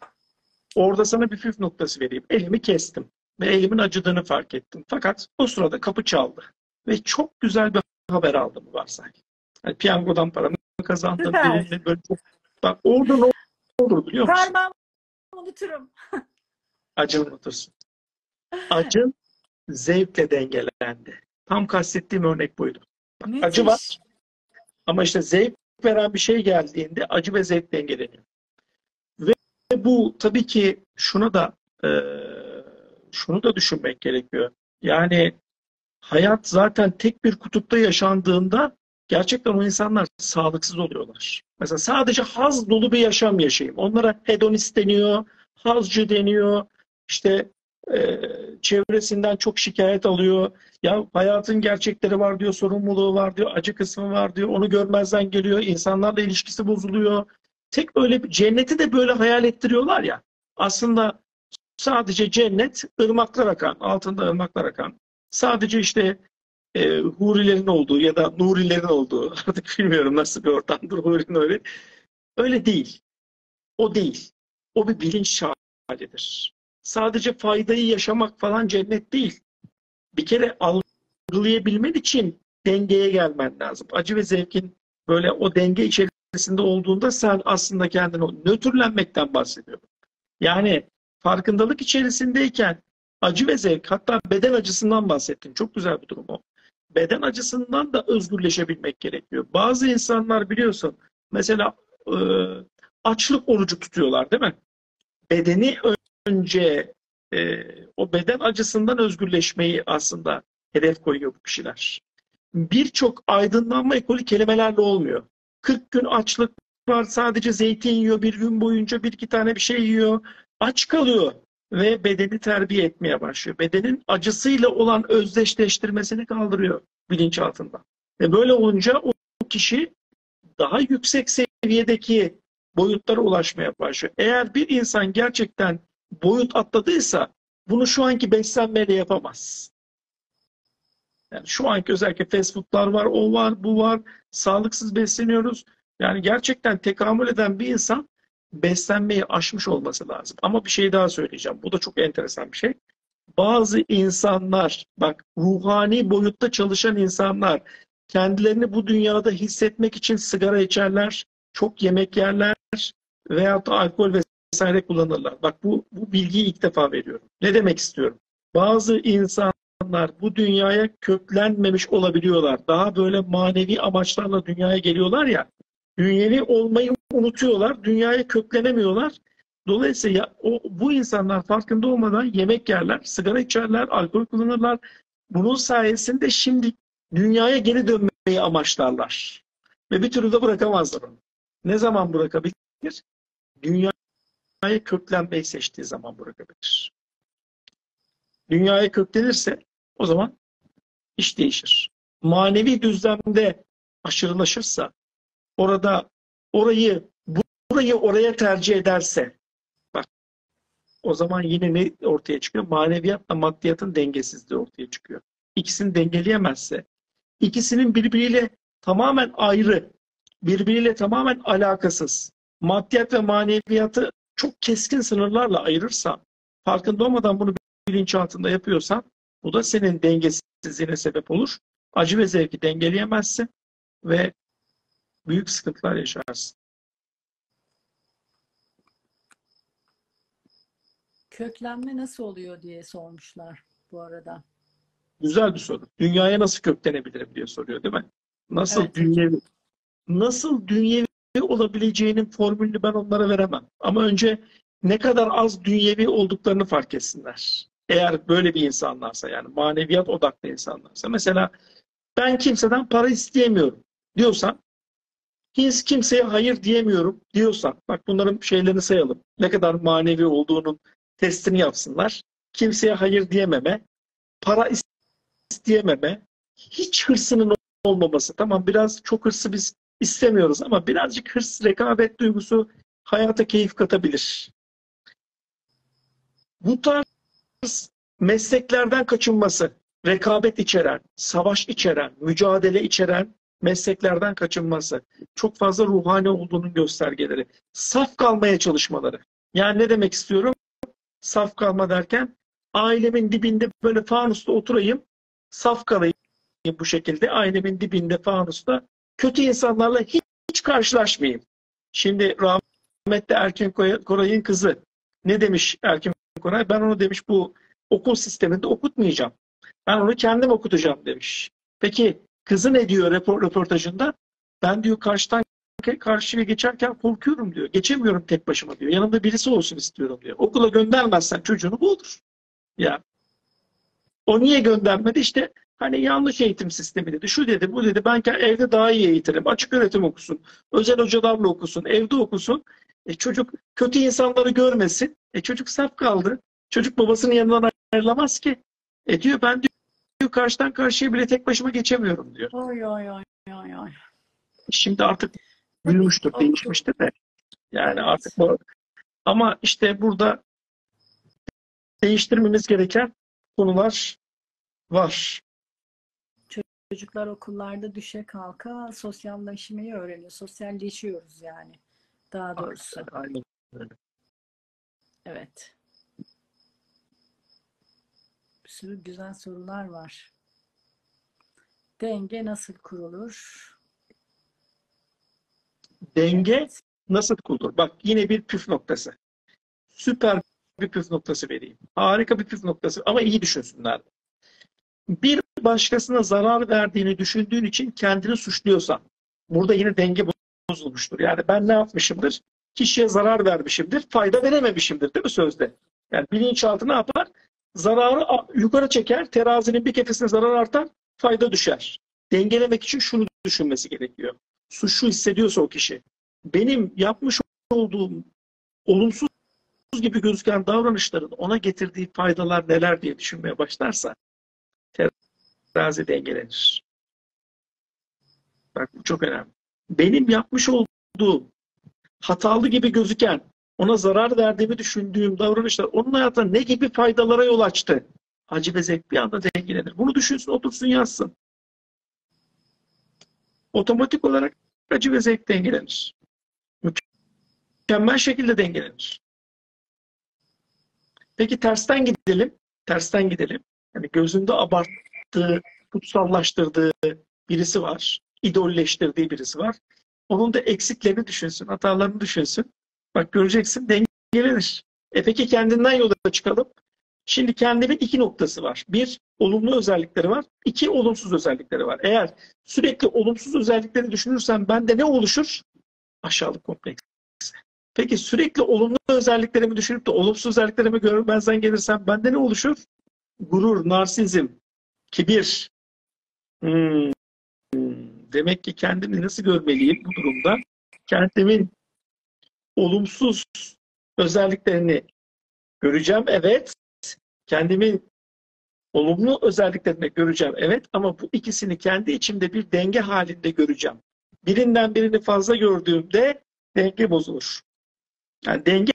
A: Orada sana bir püf noktası vereyim. Elimi kestim ve elimin acıdığını fark ettim. Fakat o sırada kapı çaldı ve çok güzel bir haber aldım varsay. Yani piyangodan paramı kazandım. Böyle çok... Bak orada ne olur biliyor musun?
B: Parmağım unuturum.
A: Acı unutursun. Acın zevkle dengelendi. Tam kastettiğim örnek buydu. Bak, acı var ama işte zevk veren bir şey geldiğinde acı ve zevk dengeleniyor. Ve bu tabii ki şuna da e, şunu da düşünmek gerekiyor. Yani hayat zaten tek bir kutupta yaşandığında gerçekten o insanlar sağlıksız oluyorlar. Mesela sadece haz dolu bir yaşam yaşayayım. Onlara hedonist deniyor, hazcı deniyor. İşte e, çevresinden çok şikayet alıyor. Ya hayatın gerçekleri var diyor, sorumluluğu var diyor, acı kısmı var diyor. Onu görmezden geliyor. İnsanlarla ilişkisi bozuluyor. Tek öyle bir cenneti de böyle hayal ettiriyorlar ya. Aslında sadece cennet ırmaklar akan, altında ırmaklar akan. Sadece işte e, hurilerin olduğu ya da nurilerin olduğu artık bilmiyorum nasıl bir ortamdır hurinin öyle. Öyle değil. O değil. O bir bilinç halidir. Sadece faydayı yaşamak falan cennet değil. Bir kere algılayabilmen için dengeye gelmen lazım. Acı ve zevkin böyle o denge içerisinde olduğunda sen aslında kendini nötrlenmekten bahsediyorsun. Yani farkındalık içerisindeyken acı ve zevk hatta beden acısından bahsettin. Çok güzel bir durum o beden acısından da özgürleşebilmek gerekiyor. Bazı insanlar biliyorsun mesela e, açlık orucu tutuyorlar değil mi? Bedeni önce e, o beden acısından özgürleşmeyi aslında hedef koyuyor bu kişiler. Birçok aydınlanma ekolü kelimelerle olmuyor. 40 gün açlık var sadece zeytin yiyor bir gün boyunca bir iki tane bir şey yiyor. Aç kalıyor ve bedeni terbiye etmeye başlıyor. Bedenin acısıyla olan özdeşleştirmesini kaldırıyor bilinçaltında. Ve böyle olunca o kişi daha yüksek seviyedeki boyutlara ulaşmaya başlıyor. Eğer bir insan gerçekten boyut atladıysa bunu şu anki beslenmeyle yapamaz. Yani şu anki özellikle fast foodlar var, o var, bu var. Sağlıksız besleniyoruz. Yani gerçekten tekamül eden bir insan beslenmeyi aşmış olması lazım. Ama bir şey daha söyleyeceğim. Bu da çok enteresan bir şey. Bazı insanlar, bak ruhani boyutta çalışan insanlar kendilerini bu dünyada hissetmek için sigara içerler, çok yemek yerler veyahut da alkol vesaire kullanırlar. Bak bu, bu bilgiyi ilk defa veriyorum. Ne demek istiyorum? Bazı insanlar bu dünyaya köklenmemiş olabiliyorlar. Daha böyle manevi amaçlarla dünyaya geliyorlar ya. Dünyevi olmayı unutuyorlar. Dünyaya köklenemiyorlar. Dolayısıyla o, bu insanlar farkında olmadan yemek yerler, sigara içerler, alkol kullanırlar. Bunun sayesinde şimdi dünyaya geri dönmeyi amaçlarlar. Ve bir türlü de bırakamazlar. Ne zaman bırakabilir? Dünyaya köklenmeyi seçtiği zaman bırakabilir. Dünyaya köklenirse o zaman iş değişir. Manevi düzlemde aşırılaşırsa, orada orayı burayı oraya tercih ederse bak o zaman yine ne ortaya çıkıyor? Maneviyatla maddiyatın dengesizliği ortaya çıkıyor. İkisini dengeleyemezse, ikisinin birbiriyle tamamen ayrı, birbiriyle tamamen alakasız, maddiyat ve maneviyatı çok keskin sınırlarla ayırırsa, farkında olmadan bunu bilinçaltında yapıyorsan, bu da senin dengesizliğine sebep olur. Acı ve zevki dengeleyemezsin ve büyük sıkıntılar yaşarsın.
B: Köklenme nasıl oluyor diye sormuşlar bu arada.
A: Güzel bir soru. Dünyaya nasıl köklenebilirim diye soruyor değil mi? Nasıl
B: Evet.
A: dünyevi nasıl dünyevi olabileceğinin formülünü ben onlara veremem. Ama önce ne kadar az dünyevi olduklarını fark etsinler. Eğer böyle bir insanlarsa yani maneviyat odaklı insanlarsa. Mesela ben kimseden para isteyemiyorum diyorsan hiç kimseye hayır diyemiyorum diyorsan bak bunların şeylerini sayalım. Ne kadar manevi olduğunun testini yapsınlar. Kimseye hayır diyememe, para isteyememe, hiç hırsının olmaması. Tamam biraz çok hırsı biz istemiyoruz ama birazcık hırs, rekabet duygusu hayata keyif katabilir. Bu tarz mesleklerden kaçınması, rekabet içeren, savaş içeren, mücadele içeren mesleklerden kaçınması, çok fazla ruhani olduğunun göstergeleri, saf kalmaya çalışmaları. Yani ne demek istiyorum? Saf kalma derken ailemin dibinde böyle fanusta oturayım, saf kalayım bu şekilde ailemin dibinde fanusta kötü insanlarla hiç, hiç karşılaşmayayım. Şimdi rahmetli Erkin Koray'ın kızı ne demiş Erkin Koray? Ben onu demiş bu okul sisteminde okutmayacağım. Ben onu kendim okutacağım demiş. Peki kızı ne diyor röportajında? Ben diyor karşıdan karşıya geçerken korkuyorum diyor. Geçemiyorum tek başıma diyor. Yanımda birisi olsun istiyorum diyor. Okula göndermezsen çocuğunu bu. Ya. O niye göndermedi? İşte hani yanlış eğitim sistemi dedi. Şu dedi, bu dedi. Ben evde daha iyi eğitirim. Açık öğretim okusun. Özel hocalarla okusun. Evde okusun. E çocuk kötü insanları görmesin. E çocuk saf kaldı. Çocuk babasının yanından ayrılamaz ki. E diyor ben diyor karşıdan karşıya bile tek başıma geçemiyorum diyor.
B: Oy oy oy oy oy.
A: Şimdi artık büyümüştür, değişmiştir de. Yani artık bu ama işte burada değiştirmemiz gereken konular var.
B: Çocuklar okullarda düşe kalka sosyalleşmeyi öğreniyor. Sosyalleşiyoruz yani. Daha doğrusu.
A: Aynen.
B: Evet. Sürü güzel sorular var. Denge nasıl kurulur?
A: Denge nasıl kurulur? Bak yine bir püf noktası. Süper bir püf noktası vereyim. Harika bir püf noktası ama iyi düşünsünler. Bir başkasına zarar verdiğini düşündüğün için kendini suçluyorsan burada yine denge bozulmuştur. Yani ben ne yapmışımdır? Kişiye zarar vermişimdir. Fayda verememişimdir değil mi sözde? Yani bilinçaltı ne yapar? Zararı yukarı çeker. Terazinin bir kefesine zarar artar. Fayda düşer. Dengelemek için şunu düşünmesi gerekiyor. Suçlu hissediyorsa o kişi. Benim yapmış olduğum olumsuz gibi gözüken davranışların ona getirdiği faydalar neler diye düşünmeye başlarsa terazi dengelenir. Bak bu çok önemli. Benim yapmış olduğum hatalı gibi gözüken, ona zarar verdiğimi düşündüğüm davranışlar onun hayatına ne gibi faydalara yol açtı? Acı ve zevk bir anda dengelenir. Bunu düşünsün, otursun, yazsın. Otomatik olarak acı ve zevk dengelenir. Mükemmel şekilde dengelenir. Peki tersten gidelim. Tersten gidelim. Yani gözünde abarttığı, kutsallaştırdığı birisi var. idolleştirdiği birisi var. Onun da eksiklerini düşünsün, hatalarını düşünsün. Bak göreceksin dengelenir. E peki kendinden yola çıkalım. Şimdi kendimin iki noktası var. Bir, olumlu özellikleri var. İki, olumsuz özellikleri var. Eğer sürekli olumsuz özellikleri düşünürsem bende ne oluşur? Aşağılık kompleksi. Peki sürekli olumlu özelliklerimi düşünüp de olumsuz özelliklerimi görmezden gelirsem bende ne oluşur? Gurur, narsizm, kibir. Hmm. Demek ki kendimi nasıl görmeliyim bu durumda? Kendimin olumsuz özelliklerini göreceğim, evet. Kendimin olumlu özelliklerini göreceğim, evet. Ama bu ikisini kendi içimde bir denge halinde göreceğim. Birinden birini fazla gördüğümde denge bozulur. Yani denge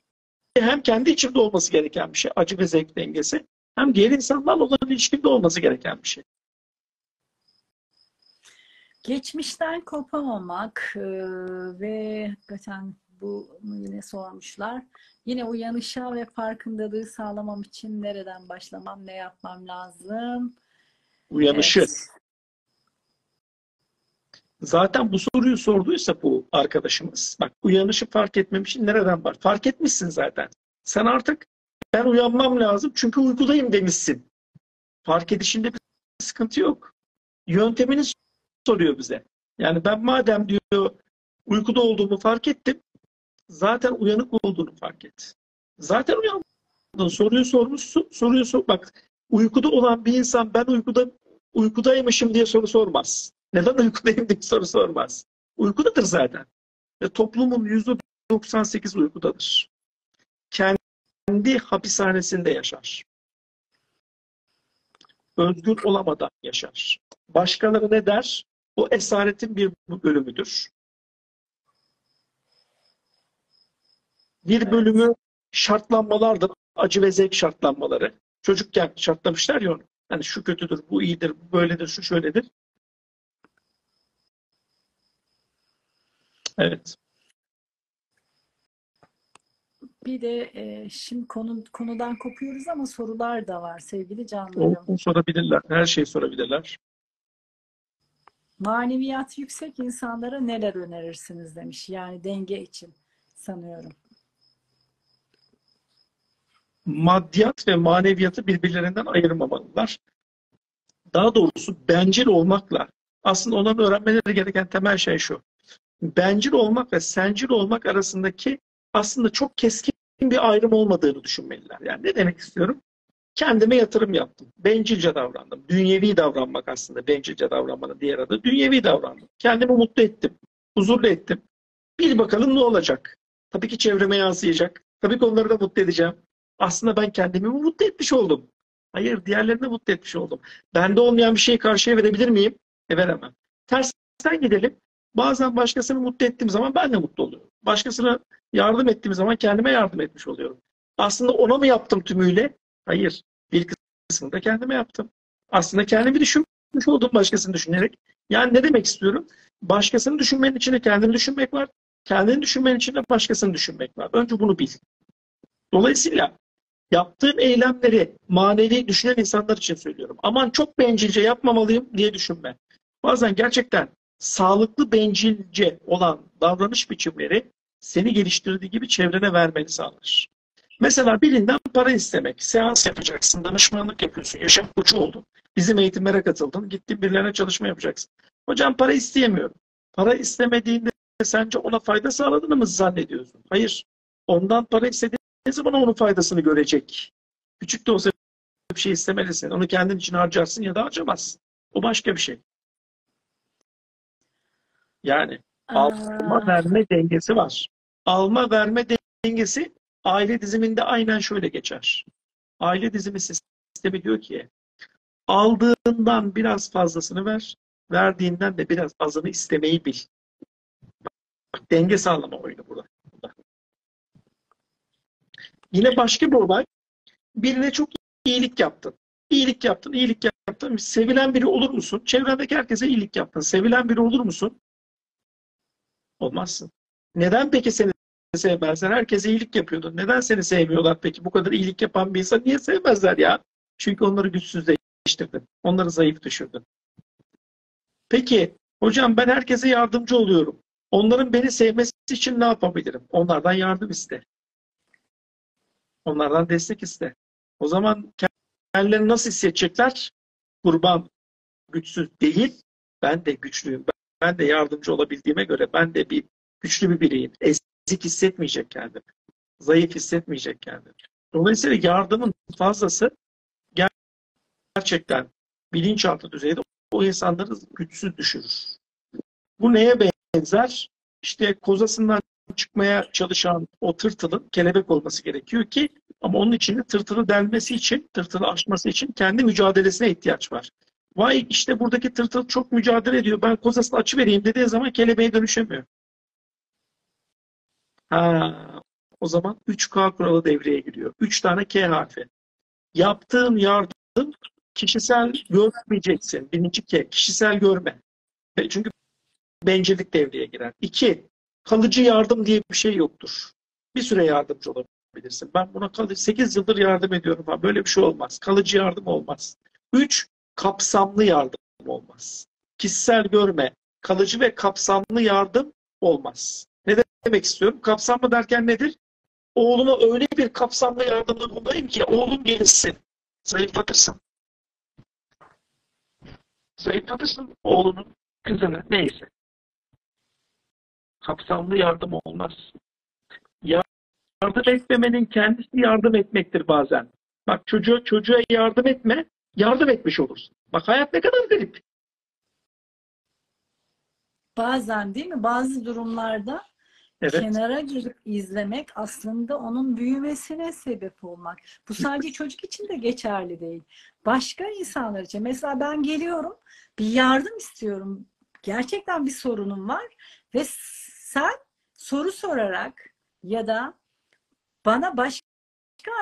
A: hem kendi içimde olması gereken bir şey, acı ve zevk dengesi, hem diğer insanlarla olan ilişkimde olması gereken bir şey.
B: Geçmişten kopamamak ve hakikaten bunu yine sormuşlar. Yine uyanışa ve farkındalığı sağlamam için nereden başlamam, ne yapmam lazım?
A: Uyanışı.
B: Evet.
A: Zaten bu soruyu sorduysa bu arkadaşımız, bak uyanışı fark etmem için nereden var? Fark etmişsin zaten. Sen artık ben uyanmam lazım çünkü uykudayım demişsin. Fark edişinde bir sıkıntı yok. Yöntemini soruyor bize. Yani ben madem diyor uykuda olduğumu fark ettim, zaten uyanık olduğunu fark et. Zaten uyandın. Soruyu sormuşsun, soruyu sor. Bak uykuda olan bir insan ben uykuda uykudaymışım diye soru sormaz. Neden uykudayım diye soru sormaz. Uykudadır zaten. Ve toplumun yüzde 98 uykudadır. Kendi hapishanesinde yaşar. Özgür olamadan yaşar. Başkaları ne der? O esaretin bir bölümüdür. Bir bölümü şartlanmalardır. Acı ve zevk şartlanmaları. Çocukken şartlamışlar ya onu. Yani şu kötüdür, bu iyidir, bu böyledir, şu şöyledir. Evet.
B: Bir de e, şimdi konu, konudan kopuyoruz ama sorular da var sevgili canlarım.
A: sorabilirler. Her şeyi sorabilirler.
B: Maneviyat yüksek insanlara neler önerirsiniz demiş. Yani denge için sanıyorum.
A: Maddiyat ve maneviyatı birbirlerinden ayırmamalılar. Daha doğrusu bencil olmakla aslında onların öğrenmeleri gereken temel şey şu. Bencil olmak ve sencil olmak arasındaki aslında çok keskin bir ayrım olmadığını düşünmeliler. Yani ne demek istiyorum? Kendime yatırım yaptım. Bencilce davrandım. Dünyevi davranmak aslında bencilce davranmanın diğer adı. Dünyevi davrandım. Kendimi mutlu ettim. Huzurlu ettim. Bir bakalım ne olacak? Tabii ki çevreme yansıyacak. Tabii ki onları da mutlu edeceğim. Aslında ben kendimi mutlu etmiş oldum. Hayır, diğerlerini mutlu etmiş oldum. Bende olmayan bir şeyi karşıya verebilir miyim? E veremem. Tersten gidelim. Bazen başkasını mutlu ettiğim zaman ben de mutlu oluyorum. Başkasına yardım ettiğim zaman kendime yardım etmiş oluyorum. Aslında ona mı yaptım tümüyle? Hayır. Bir kısmını da kendime yaptım. Aslında kendimi düşünmüş oldum başkasını düşünerek. Yani ne demek istiyorum? Başkasını düşünmenin içinde kendini düşünmek var. Kendini düşünmenin içinde başkasını düşünmek var. Önce bunu bil. Dolayısıyla yaptığın eylemleri manevi düşünen insanlar için söylüyorum. Aman çok bencilce yapmamalıyım diye düşünme. Bazen gerçekten sağlıklı bencilce olan davranış biçimleri seni geliştirdiği gibi çevrene vermeni sağlar. Mesela birinden para istemek. Seans yapacaksın, danışmanlık yapıyorsun, yaşam koçu oldun. Bizim eğitimlere katıldın, gittin birilerine çalışma yapacaksın. Hocam para isteyemiyorum. Para istemediğinde sence ona fayda sağladığını mı zannediyorsun? Hayır. Ondan para istediğin zaman onun faydasını görecek. Küçük de olsa bir şey istemelisin. Onu kendin için harcarsın ya da harcamazsın. O başka bir şey. Yani alma verme dengesi var. Alma verme dengesi aile diziminde aynen şöyle geçer. Aile dizimi sistemi diyor ki aldığından biraz fazlasını ver, verdiğinden de biraz azını istemeyi bil. Bak, denge sağlama oyunu burada. Yine başka bir olay. Birine çok iyilik yaptın. İyilik yaptın, iyilik yaptın. Sevilen biri olur musun? Çevrendeki herkese iyilik yaptın. Sevilen biri olur musun? Olmazsın. Neden peki seni sevmezler? Herkese iyilik yapıyordun. Neden seni sevmiyorlar peki? Bu kadar iyilik yapan bir insan niye sevmezler ya? Çünkü onları güçsüzleştirdin. Onları zayıf düşürdün. Peki hocam ben herkese yardımcı oluyorum. Onların beni sevmesi için ne yapabilirim? Onlardan yardım iste. Onlardan destek iste. O zaman kendilerini nasıl hissedecekler? Kurban güçsüz değil, ben de güçlüyüm. Ben de yardımcı olabildiğime göre ben de bir güçlü bir bireyim. Ezik hissetmeyecek kendini. Zayıf hissetmeyecek kendini. Dolayısıyla yardımın fazlası gerçekten bilinçaltı düzeyde o insanları güçsüz düşürür. Bu neye benzer? İşte kozasından çıkmaya çalışan o tırtılın kelebek olması gerekiyor ki ama onun için de tırtılı delmesi için, tırtılı aşması için kendi mücadelesine ihtiyaç var. Vay işte buradaki tırtıl çok mücadele ediyor. Ben kozasını açıvereyim dediği zaman kelebeğe dönüşemiyor. Ha, o zaman 3K kuralı devreye giriyor. 3 tane K harfi. Yaptığın yardım kişisel görmeyeceksin. Birinci K, kişisel görme. Çünkü bencillik devreye girer. İki, kalıcı yardım diye bir şey yoktur. Bir süre yardımcı olabilirsin. Ben buna kalıcı 8 yıldır yardım ediyorum falan. Böyle bir şey olmaz. Kalıcı yardım olmaz. Üç, kapsamlı yardım olmaz. Kişisel görme, kalıcı ve kapsamlı yardım olmaz. Ne demek istiyorum? Kapsamlı derken nedir? Oğluma öyle bir kapsamlı yardımda bulunayım ki oğlum gelişsin. Zayıflatırsın. Zayıflatırsın oğlunun kızını neyse. Kapsamlı yardım olmaz. Yardım etmemenin kendisi yardım etmektir bazen. Bak çocuğa, çocuğa yardım etme, yardım etmiş olursun. Bak hayat ne kadar garip.
B: Bazen değil mi? Bazı durumlarda
A: Evet.
B: kenara girip izlemek aslında onun büyümesine sebep olmak. Bu sadece çocuk için de geçerli değil. Başka insanlar için. Mesela ben geliyorum, bir yardım istiyorum. Gerçekten bir sorunum var ve sen soru sorarak ya da bana başka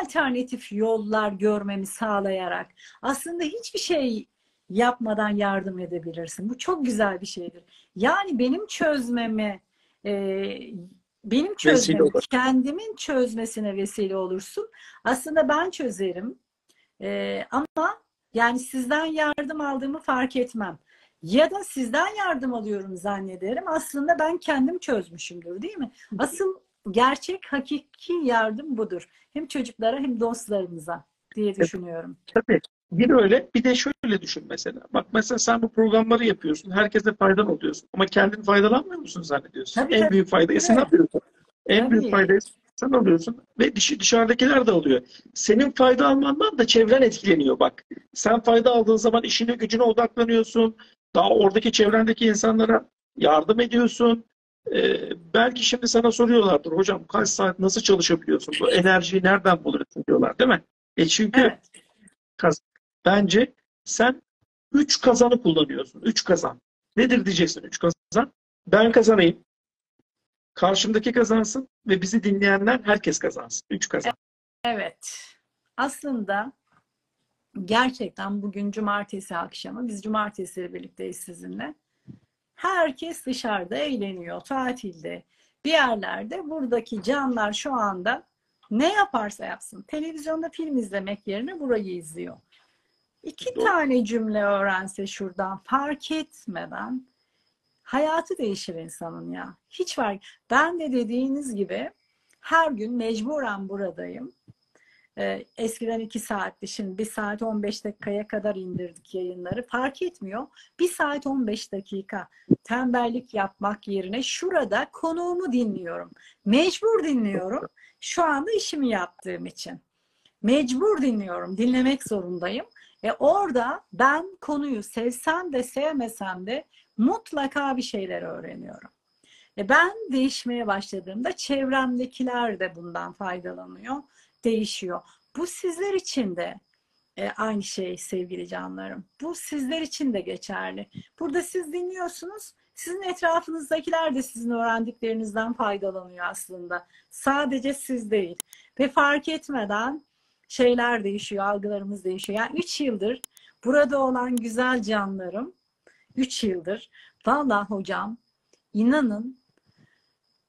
B: alternatif yollar görmemi sağlayarak aslında hiçbir şey yapmadan yardım edebilirsin. Bu çok güzel bir şeydir. Yani benim çözmemi e, benim çözmemi,
A: olur.
B: kendimin çözmesine vesile olursun. Aslında ben çözerim. E, ama yani sizden yardım aldığımı fark etmem. Ya da sizden yardım alıyorum zannederim. Aslında ben kendim çözmüşümdür değil mi? Asıl gerçek hakiki yardım budur. Hem çocuklara hem dostlarımıza diye düşünüyorum.
A: Tabii. Bir öyle, bir de şöyle düşün mesela. Bak mesela sen bu programları yapıyorsun. Herkese faydalı oluyorsun. Ama kendin faydalanmıyor musun zannediyorsun?
B: Tabii,
A: en
B: tabii.
A: büyük faydayı sen
B: Evet.
A: alıyorsun. En
B: Tabii.
A: büyük faydayı sen alıyorsun. Ve dışı, dışarıdakiler de alıyor. Senin fayda almandan da çevren etkileniyor bak. Sen fayda aldığın zaman işine gücüne odaklanıyorsun. Daha oradaki çevrendeki insanlara yardım ediyorsun. Ee, belki şimdi sana soruyorlardır. Hocam kaç saat nasıl çalışabiliyorsun? Bu enerjiyi nereden buluyorsun diyorlar değil mi? E çünkü
B: Evet.
A: kaz- bence sen üç kazanı kullanıyorsun. Üç kazan. Nedir diyeceksin üç kazan? Ben kazanayım. Karşımdaki kazansın ve bizi dinleyenler herkes kazansın. Üç kazan.
B: Evet. Aslında gerçekten bugün cumartesi akşamı biz cumartesileri birlikteyiz sizinle. Herkes dışarıda eğleniyor, tatilde, bir yerlerde. Buradaki canlar şu anda ne yaparsa yapsın. Televizyonda film izlemek yerine burayı izliyor. İki
A: Doğru.
B: tane cümle öğrense şuradan fark etmeden hayatı değişir insanın ya. Hiç fark. Ben de dediğiniz gibi her gün mecburen buradayım. Ee, eskiden iki saatti. Şimdi bir saat 15 dakikaya kadar indirdik yayınları. Fark etmiyor. Bir saat 15 dakika tembellik yapmak yerine şurada konuğumu dinliyorum. Mecbur dinliyorum. Şu anda işimi yaptığım için. Mecbur dinliyorum. Dinlemek zorundayım. Ve orada ben konuyu sevsem de sevmesem de mutlaka bir şeyler öğreniyorum. E ben değişmeye başladığımda çevremdekiler de bundan faydalanıyor, değişiyor. Bu sizler için de e, aynı şey sevgili canlarım. Bu sizler için de geçerli. Burada siz dinliyorsunuz, sizin etrafınızdakiler de sizin öğrendiklerinizden faydalanıyor aslında. Sadece siz değil. Ve fark etmeden şeyler değişiyor, algılarımız değişiyor. Yani 3 yıldır burada olan güzel canlarım, 3 yıldır vallahi hocam inanın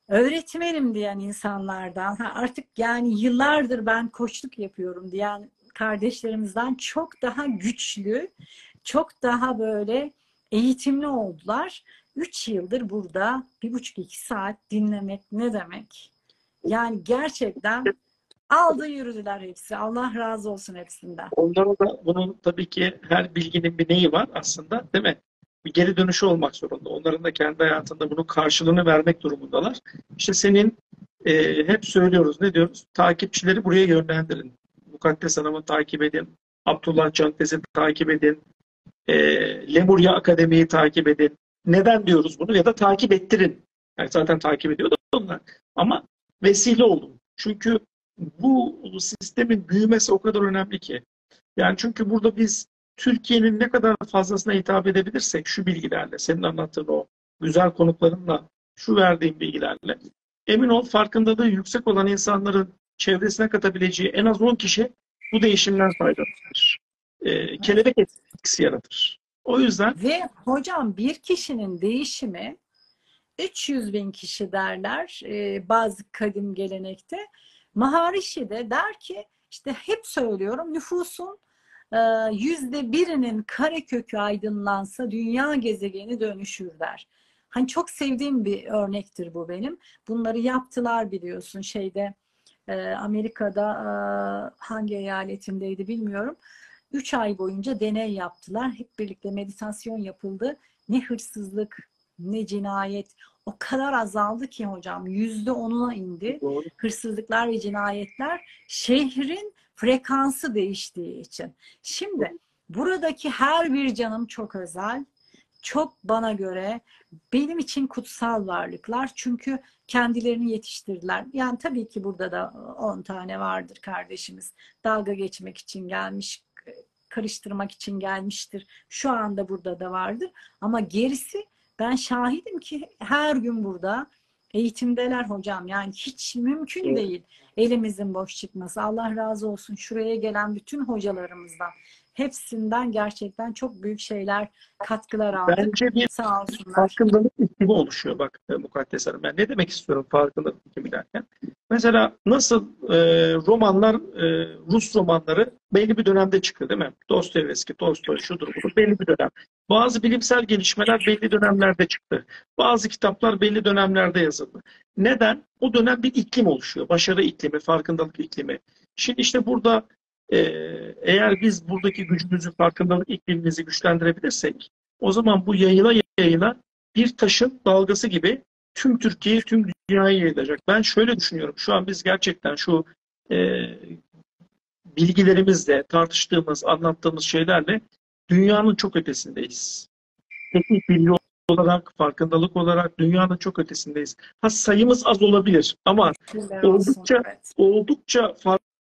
B: öğretmenim diyen insanlardan artık yani yıllardır ben koçluk yapıyorum diyen kardeşlerimizden çok daha güçlü, çok daha böyle eğitimli oldular. Üç yıldır burada bir buçuk iki saat dinlemek ne demek? Yani gerçekten Aldı yürüdüler hepsi. Allah razı olsun hepsinden.
A: Onlara da bunun tabii ki her bilginin bir neyi var aslında değil mi? Bir geri dönüşü olmak zorunda. Onların da kendi hayatında bunun karşılığını vermek durumundalar. İşte senin e, hep söylüyoruz ne diyoruz? Takipçileri buraya yönlendirin. Mukaddes Hanım'ı takip edin. Abdullah Cantes'i takip edin. E, Lemurya Akademi'yi takip edin. Neden diyoruz bunu? Ya da takip ettirin. Yani zaten takip ediyor da onlar. Ama vesile olun. Çünkü bu sistemin büyümesi o kadar önemli ki. Yani çünkü burada biz Türkiye'nin ne kadar fazlasına hitap edebilirsek şu bilgilerle, senin anlattığın o güzel konuklarınla, şu verdiğim bilgilerle emin ol farkındalığı yüksek olan insanların çevresine katabileceği en az 10 kişi bu değişimden faydalanır. Ee, kelebek etkisi yaratır. O yüzden
B: Ve hocam bir kişinin değişimi 300 bin kişi derler e, bazı kadim gelenekte. Maharishi de der ki işte hep söylüyorum nüfusun yüzde birinin kare kökü aydınlansa dünya gezegeni dönüşür der. Hani çok sevdiğim bir örnektir bu benim. Bunları yaptılar biliyorsun şeyde e, Amerika'da e, hangi eyaletindeydi bilmiyorum. 3 ay boyunca deney yaptılar. Hep birlikte meditasyon yapıldı. Ne hırsızlık, ne cinayet. O kadar azaldı ki hocam. Yüzde onuna indi.
A: doğru.
B: Hırsızlıklar ve cinayetler şehrin frekansı değiştiği için. Şimdi buradaki her bir canım çok özel. Çok bana göre benim için kutsal varlıklar. Çünkü kendilerini yetiştirdiler. Yani tabii ki burada da 10 tane vardır kardeşimiz. Dalga geçmek için gelmiş, karıştırmak için gelmiştir. Şu anda burada da vardır. Ama gerisi ben şahidim ki her gün burada eğitimdeler hocam. Yani hiç mümkün
A: Evet.
B: değil elimizin boş çıkması. Allah razı olsun şuraya gelen bütün hocalarımızdan. Hepsinden gerçekten çok büyük şeyler, katkılar aldık.
A: Bence bir
B: Sağ olsunlar.
A: farkındalık iklimi oluşuyor bak e, Mukaddes Hanım. Ben ne demek istiyorum farkındalık iklimi derken? Mesela nasıl e, romanlar, e, Rus romanları belli bir dönemde çıktı değil mi? Dostoyevski, Tolstoy, şudur budur belli bir dönem. Bazı bilimsel gelişmeler belli dönemlerde çıktı. Bazı kitaplar belli dönemlerde yazıldı. Neden? O dönem bir iklim oluşuyor. Başarı iklimi, farkındalık iklimi. Şimdi işte burada e, eğer biz buradaki gücümüzü, farkındalık iklimimizi güçlendirebilirsek o zaman bu yayıla yayıla bir taşın dalgası gibi tüm Türkiye, tüm dünyaya yayılacak. Ben şöyle düşünüyorum. Şu an biz gerçekten şu e, bilgilerimizle, tartıştığımız, anlattığımız şeylerle dünyanın çok ötesindeyiz. Teknik bilgi olarak, farkındalık olarak dünyanın çok ötesindeyiz. Ha sayımız az olabilir ama oldukça- oldukça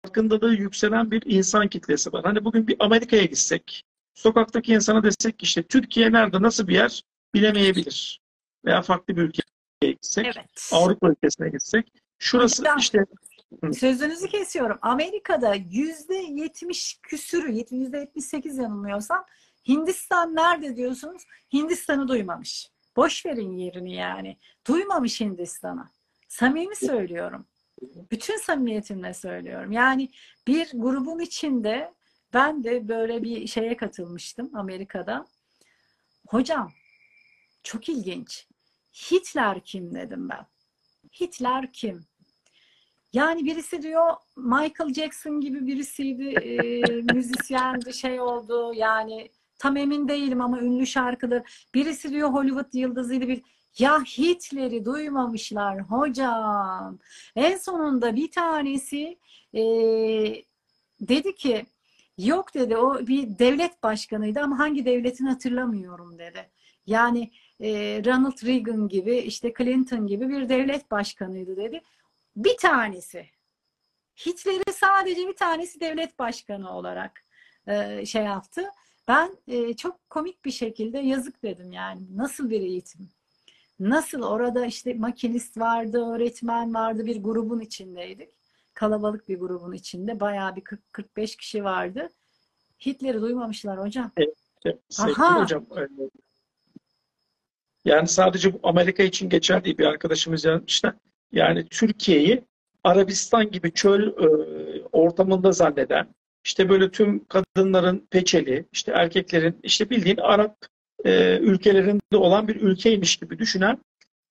A: farkındalığı yükselen bir insan kitlesi var. Hani bugün bir Amerika'ya gitsek, sokaktaki insana desek işte Türkiye nerede, nasıl bir yer bilemeyebilir. Veya farklı bir ülkeye gitsek,
B: Evet.
A: Avrupa ülkesine gitsek, şurası
B: Hocam,
A: işte
B: Sözünüzü kesiyorum. Amerika'da yüzde yetmiş küsürü, yüzde yetmiş sekiz yanılmıyorsam Hindistan nerede diyorsunuz? Hindistan'ı duymamış. Boş verin yerini yani. Duymamış Hindistan'ı. Samimi söylüyorum. Bütün samimiyetimle söylüyorum. Yani bir grubun içinde ben de böyle bir şeye katılmıştım Amerika'da. Hocam çok ilginç. Hitler kim dedim ben. Hitler kim? Yani birisi diyor Michael Jackson gibi birisiydi, e, müzisyendi, şey oldu. Yani tam emin değilim ama ünlü şarkılar. Birisi diyor Hollywood yıldızıydı. Bir... Ya Hitler'i duymamışlar hocam. En sonunda bir tanesi e, dedi ki yok dedi o bir devlet başkanıydı ama hangi devletin hatırlamıyorum dedi. Yani e, Ronald Reagan gibi işte Clinton gibi bir devlet başkanıydı dedi. Bir tanesi. Hitler'i sadece bir tanesi devlet başkanı olarak e, şey yaptı. Ben e, çok komik bir şekilde yazık dedim yani. Nasıl bir eğitim? Nasıl orada işte makinist vardı, öğretmen vardı, bir grubun içindeydik. Kalabalık bir grubun içinde. Bayağı bir 40-45 kişi vardı. Hitler'i duymamışlar hocam.
A: sevgili
B: Aha.
A: hocam e, yani sadece bu Amerika için geçerli değil bir arkadaşımız yazmışlar. Yani Türkiye'yi Arabistan gibi çöl e, ortamında zanneden, işte böyle tüm kadınların peçeli, işte erkeklerin işte bildiğin Arap e, ülkelerinde olan bir ülkeymiş gibi düşünen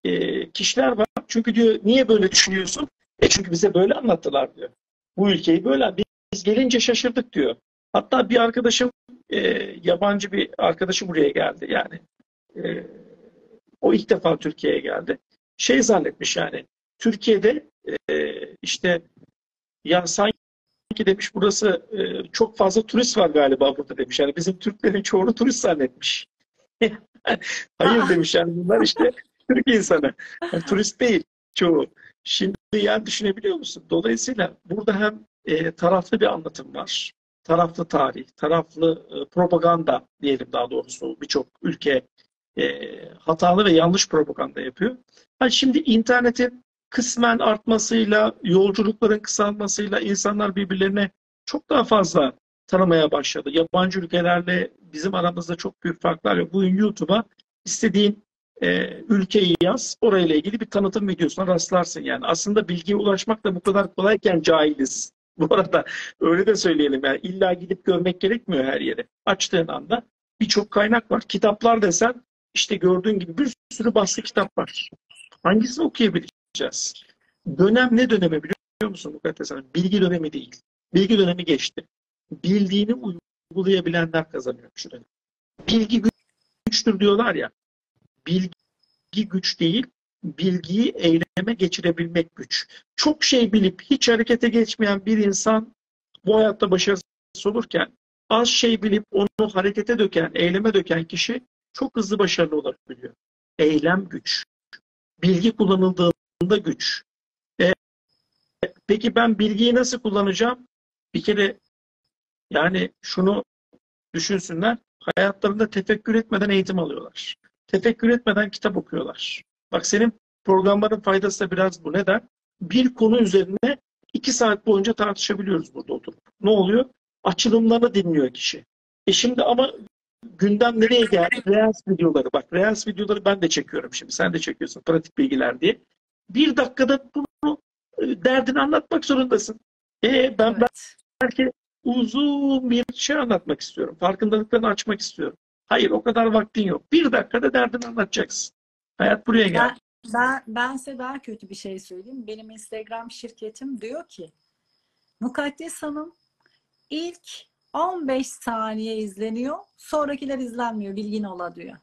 A: e, kişiler var. Çünkü diyor niye böyle düşünüyorsun? E çünkü bize böyle anlattılar diyor. Bu ülkeyi böyle biz gelince şaşırdık diyor. Hatta bir arkadaşım e, yabancı bir arkadaşı buraya geldi yani. E, o ilk defa Türkiye'ye geldi. Şey zannetmiş yani. Türkiye'de e, işte ya sanki demiş burası e, çok fazla turist var galiba burada demiş. Yani bizim Türklerin çoğunu turist zannetmiş. Hayır demiş yani bunlar işte Türk insanı. Yani turist değil çoğu. Şimdi yani düşünebiliyor musun? Dolayısıyla burada hem e, taraflı bir anlatım var. Taraflı tarih, taraflı e, propaganda diyelim daha doğrusu birçok ülke e, hatalı ve yanlış propaganda yapıyor. Ha, şimdi internetin kısmen artmasıyla, yolculukların kısalmasıyla insanlar birbirlerine çok daha fazla tanımaya başladı. Yabancı ülkelerle bizim aramızda çok büyük farklar yok. Bugün YouTube'a istediğin e, ülkeyi yaz, orayla ilgili bir tanıtım videosuna rastlarsın yani. Aslında bilgiye ulaşmak da bu kadar kolayken cahiliz. Bu arada öyle de söyleyelim yani illa gidip görmek gerekmiyor her yere. Açtığın anda birçok kaynak var. Kitaplar desen işte gördüğün gibi bir sürü baskı kitap var. Hangisini okuyabileceğiz? Dönem ne dönemi biliyor musun Mukaddes Hanım? Bilgi dönemi değil. Bilgi dönemi geçti. Bildiğini uygulayabilenler kazanıyor şu dönem. Bilgi güçtür diyorlar ya. Bilgi güç değil, bilgiyi eyleme geçirebilmek güç. Çok şey bilip hiç harekete geçmeyen bir insan bu hayatta başarısız olurken az şey bilip onu harekete döken, eyleme döken kişi çok hızlı başarılı olabiliyor. Eylem güç. Bilgi kullanıldığında güç. E, peki ben bilgiyi nasıl kullanacağım? Bir kere yani şunu düşünsünler. Hayatlarında tefekkür etmeden eğitim alıyorlar. Tefekkür etmeden kitap okuyorlar. Bak senin programların faydası da biraz bu. Neden? Bir konu üzerine iki saat boyunca tartışabiliyoruz burada oturup. Ne oluyor? Açılımlarını dinliyor kişi. E şimdi ama gündem nereye geldi? Reels videoları. Bak Reels videoları ben de çekiyorum şimdi. Sen de çekiyorsun pratik bilgiler diye. Bir dakikada bunu e, derdini anlatmak zorundasın. E ben evet. belki uzun bir şey anlatmak istiyorum. Farkındalıklarını açmak istiyorum. Hayır o kadar vaktin yok. Bir dakikada derdini anlatacaksın. Hayat buraya geldi.
B: Ben, ben, ben size daha kötü bir şey söyleyeyim. Benim Instagram şirketim diyor ki Mukaddes Hanım ilk 15 saniye izleniyor. Sonrakiler izlenmiyor. Bilgin ola diyor.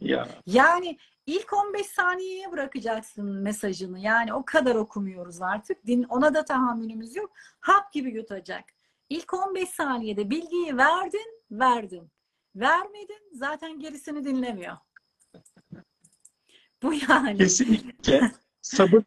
A: Ya.
B: Yani ilk 15 saniyeye bırakacaksın mesajını. Yani o kadar okumuyoruz artık. Din, ona da tahammülümüz yok. Hap gibi yutacak. İlk 15 saniyede bilgiyi verdin, verdin. Vermedin, zaten gerisini dinlemiyor. Bu yani.
A: Kesinlikle. Sabır,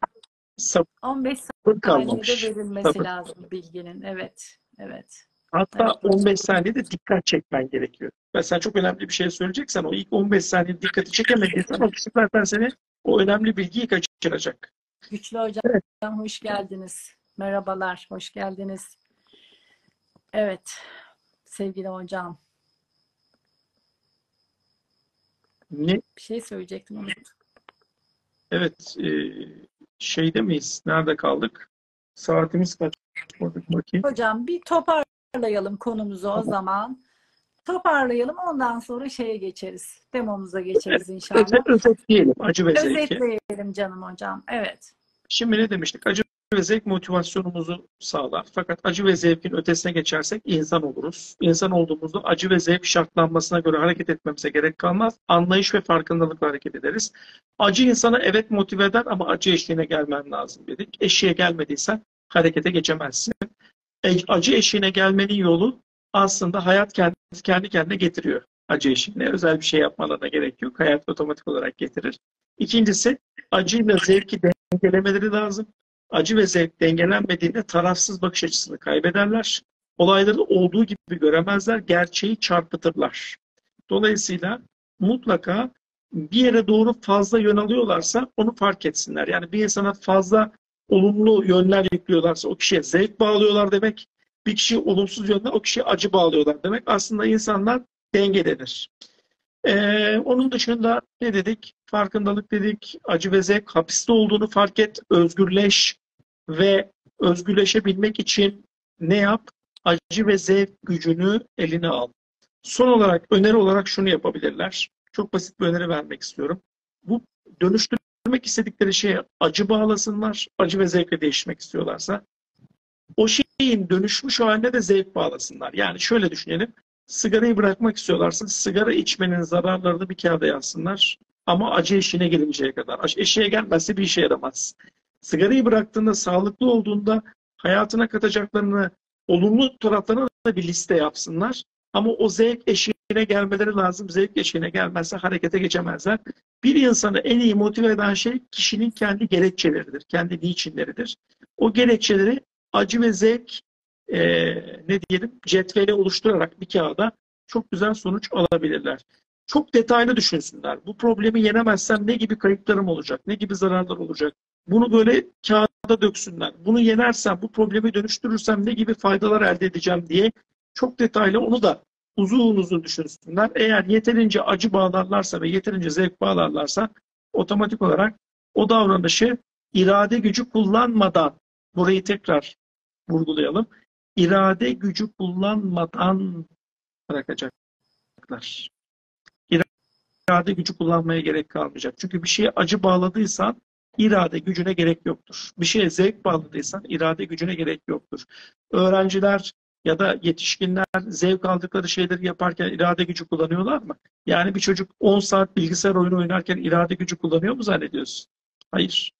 A: sabır
B: 15
A: sabır kalmamış.
B: saniyede verilmesi
A: Sabır.
B: lazım bilginin. Evet. Evet.
A: Hatta
B: Evet.
A: 15 saniyede dikkat çekmen gerekiyor. Mesela çok önemli bir şey söyleyeceksen o ilk 15 saniye dikkati çekemediysen o kişi zaten seni o önemli bilgiyi kaçıracak.
B: Güçlü hocam
A: Evet.
B: hoş geldiniz. Merhabalar, hoş geldiniz. Evet, sevgili hocam.
A: Ne?
B: Bir şey söyleyecektim unuttum.
A: Evet. E, şeyde miyiz? Nerede kaldık? Saatimiz kaç? Bakayım.
B: Hocam bir toparlayalım konumuzu o zaman. Toparlayalım ondan sonra şeye geçeriz. Demomuza geçeriz inşallah.
A: Özet, özetleyelim. Acı ve zevki.
B: Özetleyelim canım hocam. Evet.
A: Şimdi ne demiştik? Acı ve zevk motivasyonumuzu sağlar. Fakat acı ve zevkin ötesine geçersek insan oluruz. İnsan olduğumuzda acı ve zevk şartlanmasına göre hareket etmemize gerek kalmaz. Anlayış ve farkındalıkla hareket ederiz. Acı insana evet motive eder ama acı eşliğine gelmen lazım dedik. Eşiğe gelmediysen harekete geçemezsin. E, acı eşiğine gelmenin yolu aslında hayat kendi, kendi kendine getiriyor acı eşiğine. Özel bir şey yapmalarına gerek yok. Hayat otomatik olarak getirir. İkincisi acıyla zevki dengelemeleri lazım. Acı ve zevk dengelenmediğinde tarafsız bakış açısını kaybederler. Olayları olduğu gibi göremezler, gerçeği çarpıtırlar. Dolayısıyla mutlaka bir yere doğru fazla yön alıyorlarsa onu fark etsinler. Yani bir insana fazla olumlu yönler yüklüyorlarsa o kişiye zevk bağlıyorlar demek. Bir kişiye olumsuz yönler o kişiye acı bağlıyorlar demek. Aslında insanlar dengededir. Ee, onun dışında ne dedik? Farkındalık dedik, acı ve zevk, hapiste olduğunu fark et, özgürleş ve özgürleşebilmek için ne yap? Acı ve zevk gücünü eline al. Son olarak, öneri olarak şunu yapabilirler. Çok basit bir öneri vermek istiyorum. Bu dönüştürmek istedikleri şeye acı bağlasınlar, acı ve zevkle değişmek istiyorlarsa. O şeyi isteğin dönüşmüş haline de zevk bağlasınlar. Yani şöyle düşünelim. Sigarayı bırakmak istiyorlarsa sigara içmenin zararlarını bir kağıda yazsınlar. Ama acı eşiğine gelinceye kadar. Acı eşiğe gelmezse bir işe yaramaz. Sigarayı bıraktığında, sağlıklı olduğunda hayatına katacaklarını, olumlu taraflarına da bir liste yapsınlar. Ama o zevk eşiğine gelmeleri lazım. Zevk eşiğine gelmezse harekete geçemezler. Bir insanı en iyi motive eden şey kişinin kendi gerekçeleridir. Kendi niçinleridir. O gerekçeleri acı ve zevk e, ne diyelim cetveli oluşturarak bir kağıda çok güzel sonuç alabilirler. Çok detaylı düşünsünler. Bu problemi yenemezsem ne gibi kayıplarım olacak? Ne gibi zararlar olacak? Bunu böyle kağıda döksünler. Bunu yenersem, bu problemi dönüştürürsem ne gibi faydalar elde edeceğim diye çok detaylı onu da uzun uzun düşünsünler. Eğer yeterince acı bağlarlarsa ve yeterince zevk bağlarlarsa otomatik olarak o davranışı irade gücü kullanmadan burayı tekrar vurgulayalım. İrade gücü kullanmadan bırakacaklar. İrade gücü kullanmaya gerek kalmayacak. Çünkü bir şeye acı bağladıysan irade gücüne gerek yoktur. Bir şeye zevk bağladıysan irade gücüne gerek yoktur. Öğrenciler ya da yetişkinler zevk aldıkları şeyleri yaparken irade gücü kullanıyorlar mı? Yani bir çocuk 10 saat bilgisayar oyunu oynarken irade gücü kullanıyor mu zannediyorsun? Hayır.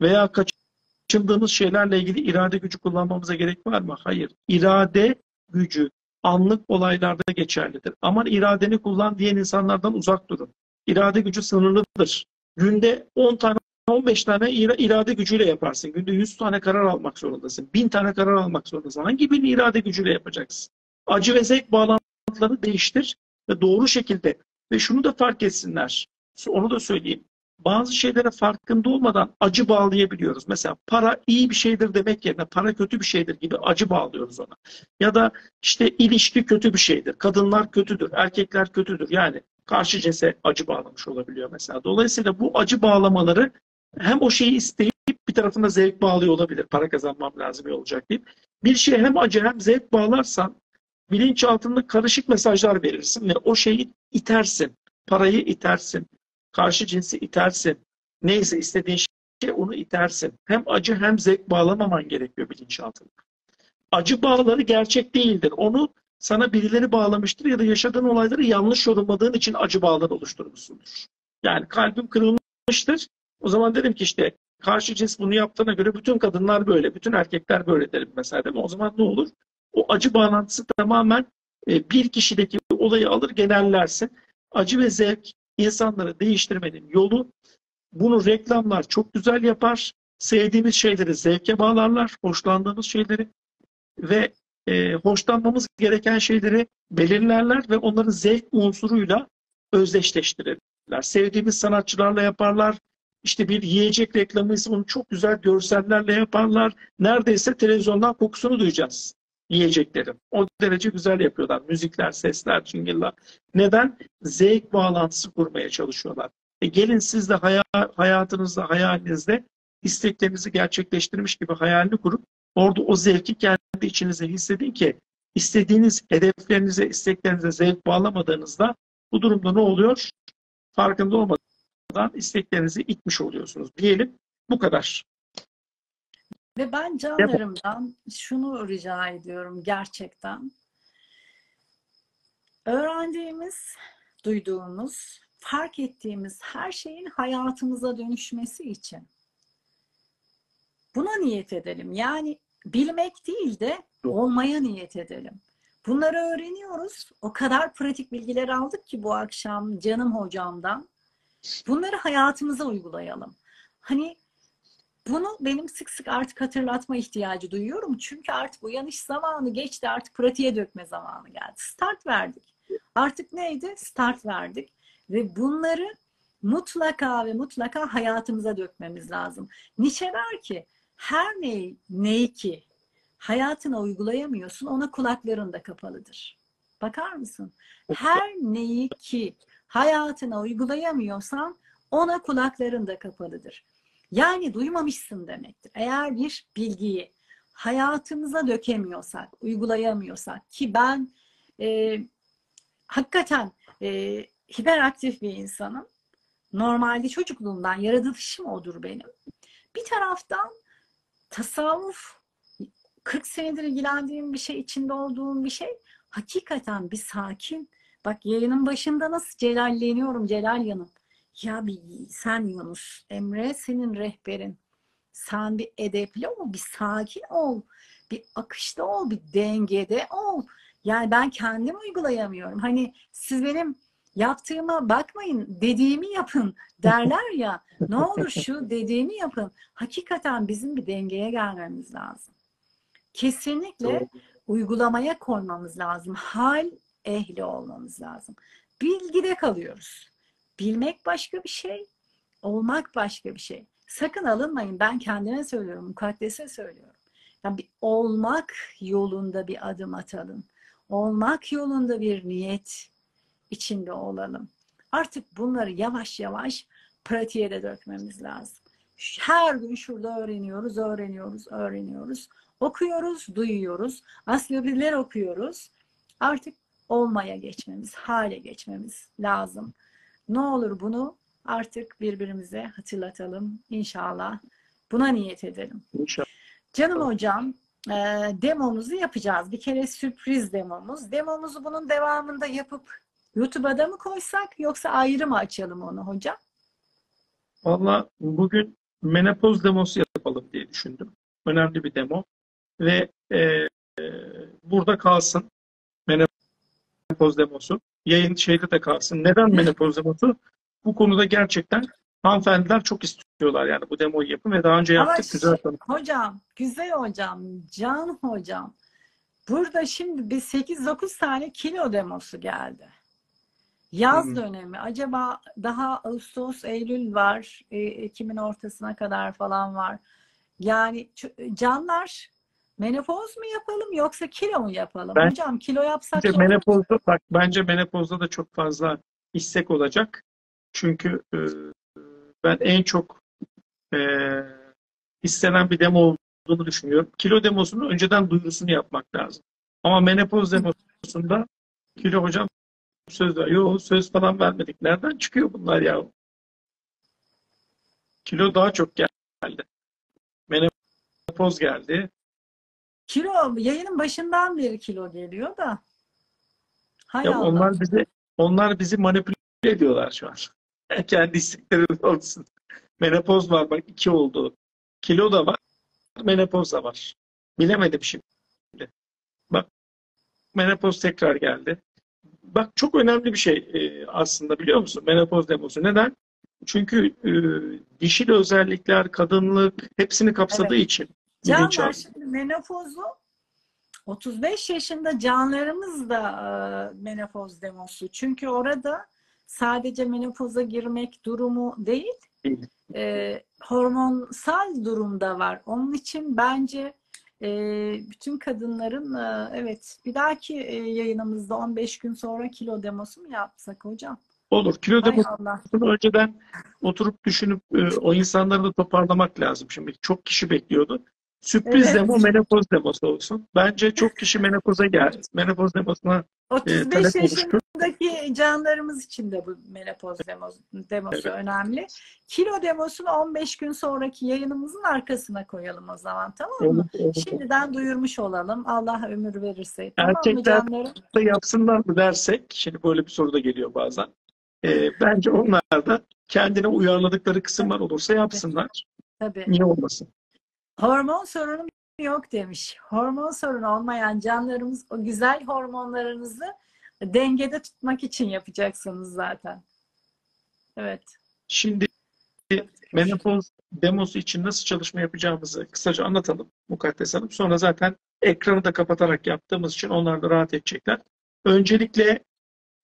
A: Veya kaçındığımız şeylerle ilgili irade gücü kullanmamıza gerek var mı? Hayır. İrade gücü anlık olaylarda geçerlidir. Aman iradeni kullan diyen insanlardan uzak durun. İrade gücü sınırlıdır. Günde 10 tane 15 tane irade gücüyle yaparsın. Günde 100 tane karar almak zorundasın. 1000 tane karar almak zorundasın. Hangi birini irade gücüyle yapacaksın? Acı ve zevk bağlantılarını değiştir ve doğru şekilde ve şunu da fark etsinler. Onu da söyleyeyim. Bazı şeylere farkında olmadan acı bağlayabiliyoruz. Mesela para iyi bir şeydir demek yerine para kötü bir şeydir gibi acı bağlıyoruz ona. Ya da işte ilişki kötü bir şeydir. Kadınlar kötüdür, erkekler kötüdür. Yani karşı cinse acı bağlamış olabiliyor mesela. Dolayısıyla bu acı bağlamaları hem o şeyi isteyip bir tarafında zevk bağlıyor olabilir. Para kazanmam lazım olacak deyip. Bir şeye hem acı hem zevk bağlarsan bilinçaltında karışık mesajlar verirsin ve o şeyi itersin. Parayı itersin. Karşı cinsi itersin. Neyse istediğin şey onu itersin. Hem acı hem zevk bağlamaman gerekiyor bilinçaltında. Acı bağları gerçek değildir. Onu sana birileri bağlamıştır ya da yaşadığın olayları yanlış yorumladığın için acı bağlar oluşturmuşsundur. Yani kalbim kırılmıştır. O zaman dedim ki işte karşı cins bunu yaptığına göre bütün kadınlar böyle, bütün erkekler böyle derim mesela. Değil mi? O zaman ne olur? O acı bağlantısı tamamen e, bir kişideki olayı alır genellersin. Acı ve zevk insanları değiştirmenin yolu. Bunu reklamlar çok güzel yapar. Sevdiğimiz şeyleri zevke bağlarlar, hoşlandığımız şeyleri ve e, hoşlanmamız gereken şeyleri belirlerler ve onları zevk unsuruyla özdeşleştirirler. Sevdiğimiz sanatçılarla yaparlar, işte bir yiyecek reklamı ise onu çok güzel görsellerle yaparlar. Neredeyse televizyondan kokusunu duyacağız yiyeceklerin. O derece güzel yapıyorlar. Müzikler, sesler, jingle'lar. Neden? Zevk bağlantısı kurmaya çalışıyorlar. E gelin siz de hayatınızda, hayalinizde isteklerinizi gerçekleştirmiş gibi hayalini kurup orada o zevki kendi içinize hissedin ki istediğiniz hedeflerinize, isteklerinize zevk bağlamadığınızda bu durumda ne oluyor? Farkında olmadan isteklerinizi itmiş oluyorsunuz. Diyelim bu kadar.
B: Ve ben canlarımdan şunu rica ediyorum gerçekten. Öğrendiğimiz, duyduğumuz, fark ettiğimiz her şeyin hayatımıza dönüşmesi için buna niyet edelim. Yani bilmek değil de olmaya niyet edelim. Bunları öğreniyoruz. O kadar pratik bilgiler aldık ki bu akşam canım hocamdan. Bunları hayatımıza uygulayalım. Hani bunu benim sık sık artık hatırlatma ihtiyacı duyuyorum. Çünkü artık uyanış zamanı geçti. Artık pratiğe dökme zamanı geldi. Start verdik. Artık neydi? Start verdik. Ve bunları mutlaka ve mutlaka hayatımıza dökmemiz lazım. Nietzsche der ki her neyi, neyi ki hayatına uygulayamıyorsun ona kulakların da kapalıdır. Bakar mısın? Her neyi ki hayatına uygulayamıyorsan ona kulakların da kapalıdır. Yani duymamışsın demektir. Eğer bir bilgiyi hayatımıza dökemiyorsak, uygulayamıyorsak ki ben e, hakikaten e, hiperaktif bir insanım. Normalde çocukluğumdan yaratılışım odur benim. Bir taraftan tasavvuf 40 senedir ilgilendiğim bir şey, içinde olduğum bir şey. Hakikaten bir sakin. Bak yayının başında nasıl celalleniyorum Celal Yanım. Ya bir sen Yunus, Emre senin rehberin. Sen bir edepli ol, bir sakin ol, bir akışta ol, bir dengede ol. Yani ben kendim uygulayamıyorum. Hani siz benim yaptığıma bakmayın, dediğimi yapın derler ya. Ne olur şu dediğimi yapın. Hakikaten bizim bir dengeye gelmemiz lazım. Kesinlikle uygulamaya koymamız lazım. Hal ehli olmamız lazım. Bilgide kalıyoruz. Bilmek başka bir şey, olmak başka bir şey. Sakın alınmayın. Ben kendime söylüyorum, mukaddese söylüyorum. Yani bir olmak yolunda bir adım atalım. Olmak yolunda bir niyet içinde olalım. Artık bunları yavaş yavaş pratiğe de dökmemiz lazım. Her gün şurada öğreniyoruz, öğreniyoruz, öğreniyoruz. Okuyoruz, duyuyoruz. Ansiklopediler okuyoruz. Artık olmaya geçmemiz, hale geçmemiz lazım. Ne olur bunu artık birbirimize hatırlatalım inşallah. Buna niyet edelim.
A: İnşallah.
B: Canım hocam, e, demomuzu yapacağız. Bir kere sürpriz demomuz. Demomuzu bunun devamında yapıp YouTube'a da mı koysak yoksa ayrı mı açalım onu hocam?
A: Valla bugün menopoz demosu yapalım diye düşündüm. Önemli bir demo. Ve e, e, burada kalsın menopoz demosu. Yayın şeyde de kalsın. Neden menopoz demosu? Bu konuda gerçekten hanımefendiler çok istiyorlar yani bu demoyu yapın ve daha önce
B: Ama
A: yaptık güzel
B: şi- hocam, güzel hocam, can hocam. Burada şimdi bir 8-9 tane kilo demosu geldi. Yaz
A: hı.
B: dönemi. Acaba daha Ağustos, Eylül var. E, Ekim'in ortasına kadar falan var. Yani canlar menopoz mu yapalım yoksa kilo mu yapalım?
A: Ben-
B: Hocam kilo yapsak
A: Bence menopozda bak bence menopozda da çok fazla istek olacak. Çünkü e, ben en çok e, istenen bir demo olduğunu düşünüyorum. Kilo demosunu önceden duyurusunu yapmak lazım. Ama menopoz demosunda kilo hocam söz ver. Yok söz falan vermedik. Nereden çıkıyor bunlar ya? Kilo daha çok geldi. Menopoz geldi.
B: Kilo yayının başından beri kilo geliyor da. Hay
A: Ya
B: Allah.
A: onlar bizi onlar bizi manipüle ediyorlar şu an. Kendi istekleri olsun. Menopoz var bak iki oldu. Kilo da var, menopoz da var. Bilemedim şimdi. Bak menopoz tekrar geldi. Bak çok önemli bir şey e, aslında biliyor musun? Menopoz demosu. Neden? Çünkü e, dişil özellikler, kadınlık hepsini kapsadığı
B: Evet.
A: için.
B: Canlar şimdi menopozu 35 yaşında canlarımız da e, menopoz demosu. Çünkü orada sadece menopoza girmek durumu değil, e, hormonsal durumda var. Onun için bence e, bütün kadınların e, evet bir dahaki e, yayınımızda 15 gün sonra kilo demosu mu yapsak hocam?
A: Olur. Kilo
B: Hay
A: demosu
B: Allah.
A: Bunu önceden oturup düşünüp e, o insanları da toparlamak lazım. Şimdi çok kişi bekliyordu. Sürpriz
B: Evet.
A: demo menopoz demosu olsun. Bence çok kişi menopoza geldi. Menopoz demosuna
B: 35
A: talep oluştu.
B: yaşındaki canlarımız için de bu menopoz demosu, demosu
A: Evet.
B: önemli. Kilo demosunu 15 gün sonraki yayınımızın arkasına koyalım o zaman tamam mı?
A: Olur, olur.
B: Şimdiden duyurmuş olalım. Allah ömür verirse. Tamam
A: Erkekler-
B: canlarım?
A: da yapsınlar mı dersek, şimdi böyle bir soru da geliyor bazen. E, bence onlar da kendine uyarladıkları kısımlar olursa yapsınlar.
B: Tabii.
A: Niye olmasın?
B: Hormon sorunu yok demiş. Hormon sorunu olmayan canlarımız o güzel hormonlarınızı dengede tutmak için yapacaksınız zaten. Evet.
A: Şimdi menopoz demosu için nasıl çalışma yapacağımızı kısaca anlatalım Mukaddes Hanım. Sonra zaten ekranı da kapatarak yaptığımız için onlar da rahat edecekler. Öncelikle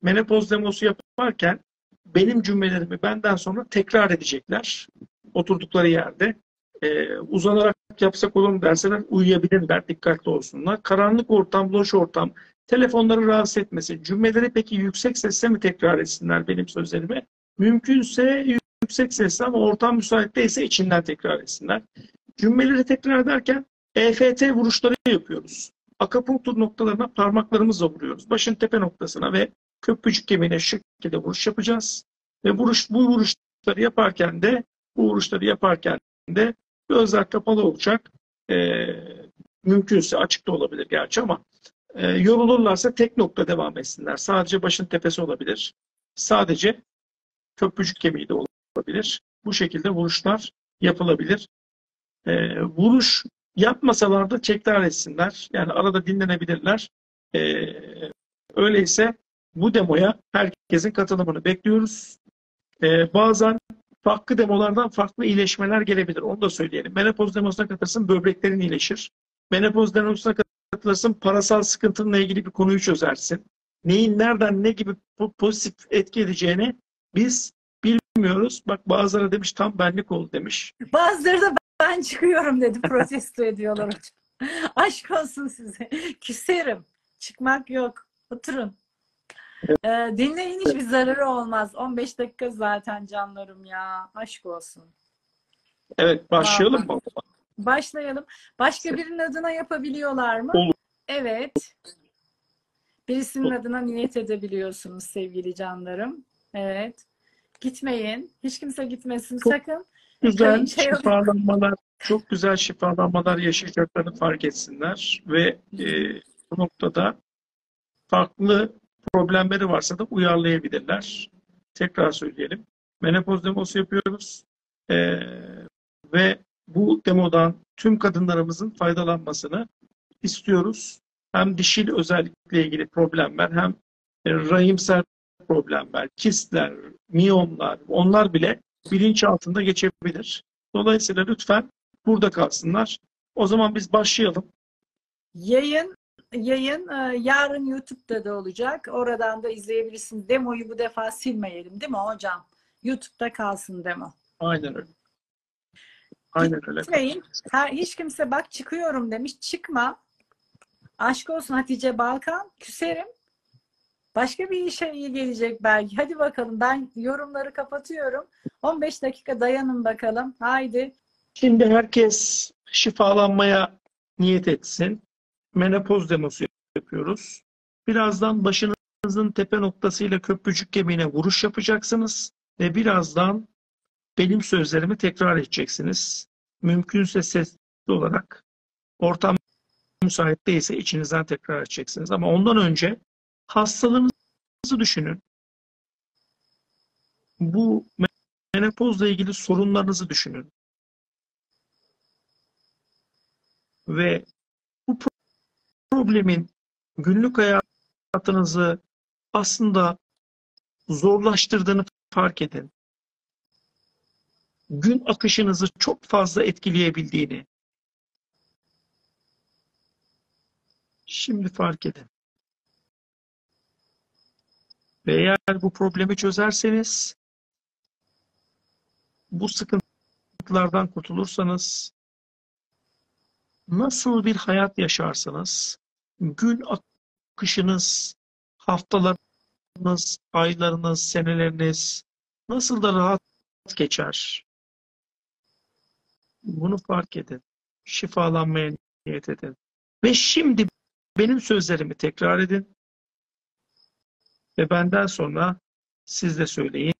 A: menopoz demosu yaparken benim cümlelerimi benden sonra tekrar edecekler. Oturdukları yerde. Ee, uzanarak yapsak olur mu derseler uyuyabilirler, dikkatli olsunlar. Karanlık ortam, loş ortam, telefonları rahatsız etmesin. Cümleleri peki yüksek sesle mi tekrar etsinler benim sözlerimi? Mümkünse yüksek sesle ama ortam müsait değilse içinden tekrar etsinler. Cümleleri tekrar ederken EFT vuruşları yapıyoruz. Akupunktur noktalarına parmaklarımızla vuruyoruz. Başın tepe noktasına ve köprücük kemiğine şu şekilde vuruş yapacağız. Ve vuruş, bu vuruşları yaparken de bu vuruşları yaparken de gözler kapalı olacak. Ee, Mümkünse açık da olabilir gerçi ama e, yorulurlarsa tek nokta devam etsinler. Sadece başın tepesi olabilir. Sadece köprücük kemiği de olabilir. Bu şekilde vuruşlar yapılabilir. E, vuruş yapmasalar da tekrar etsinler. Yani arada dinlenebilirler. E, öyleyse bu demoya herkesin katılımını bekliyoruz. E, bazen farklı demolardan farklı iyileşmeler gelebilir. Onu da söyleyelim. Menopoz demosuna katılırsın böbreklerin iyileşir. Menopoz demosuna katılırsın parasal sıkıntınla ilgili bir konuyu çözersin. Neyin nereden ne gibi pozitif etki edeceğini biz bilmiyoruz. Bak bazıları demiş tam benlik oldu demiş.
B: Bazıları da ben çıkıyorum dedi protesto ediyorlar hocam. Aşk olsun size. Küserim. Çıkmak yok. Oturun. Ee, dinleyin hiçbir zararı olmaz. 15 dakika zaten canlarım ya. Aşk olsun.
A: Evet başlayalım mı?
B: Başlayalım. Başka birinin adına yapabiliyorlar mı?
A: Olur.
B: Evet. Birisinin adına niyet edebiliyorsunuz sevgili canlarım. Evet. Gitmeyin. Hiç kimse gitmesin
A: Çok
B: sakın.
A: Güzel
B: Şey-
A: şifalanmalar, çok güzel şifalanmalar yaşayacaklarını fark etsinler ve e, bu noktada farklı problemleri varsa da uyarlayabilirler. Tekrar söyleyelim. Menopoz demosu yapıyoruz. E, ve bu demodan tüm kadınlarımızın faydalanmasını istiyoruz. Hem dişil özellikle ilgili problemler hem e, rahimsel problemler, kistler, miyomlar onlar bile bilinç altında geçebilir. Dolayısıyla lütfen burada kalsınlar. O zaman biz başlayalım.
B: Yayın yayın e, yarın YouTube'da da olacak. Oradan da izleyebilirsiniz. Demoyu bu defa silmeyelim değil mi hocam? YouTube'da kalsın demo.
A: Aynen öyle. Aynen öyle.
B: Gitmeyin. Her, hiç kimse bak çıkıyorum demiş. Çıkma. Aşk olsun Hatice Balkan. Küserim. Başka bir işe iyi gelecek belki. Hadi bakalım ben yorumları kapatıyorum. 15 dakika dayanın bakalım. Haydi.
A: Şimdi herkes şifalanmaya niyet etsin. Menopoz demosu yapıyoruz. Birazdan başınızın tepe noktasıyla köprücük kemiğine vuruş yapacaksınız ve birazdan benim sözlerimi tekrar edeceksiniz. Mümkünse sesli olarak ortam müsait değilse içinizden tekrar edeceksiniz. Ama ondan önce hastalığınızı düşünün. Bu menopozla ilgili sorunlarınızı düşünün. Ve bu problemin günlük hayatınızı aslında zorlaştırdığını fark edin. Gün akışınızı çok fazla etkileyebildiğini şimdi fark edin. Ve eğer bu problemi çözerseniz bu sıkıntılardan kurtulursanız nasıl bir hayat yaşarsanız gün akışınız, haftalarınız, aylarınız, seneleriniz nasıl da rahat geçer. Bunu fark edin. Şifalanmaya niyet edin. Ve şimdi benim sözlerimi tekrar edin. Ve benden sonra siz de söyleyin.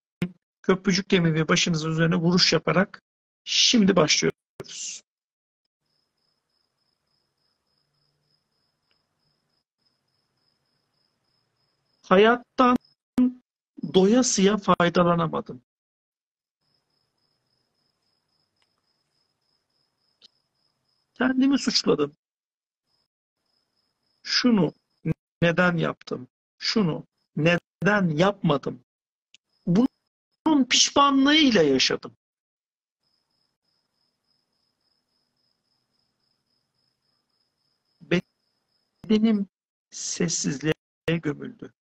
A: Köprücük kemiği ve başınızın üzerine vuruş yaparak şimdi başlıyoruz. Hayattan doyasıya faydalanamadım. Kendimi suçladım. Şunu neden yaptım? Şunu neden yapmadım? Bunun pişmanlığıyla yaşadım. Bedenim sessizliğe gömüldü.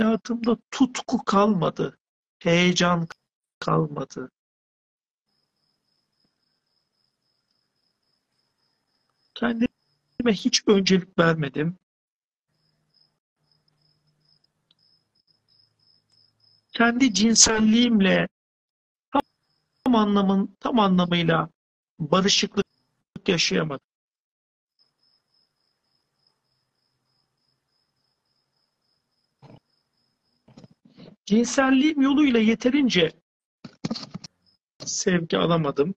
A: Hayatımda tutku kalmadı. Heyecan kalmadı. Kendime hiç öncelik vermedim. Kendi cinselliğimle tam anlamın tam anlamıyla barışıklık yaşayamadım. Cinselliğim yoluyla yeterince sevgi alamadım.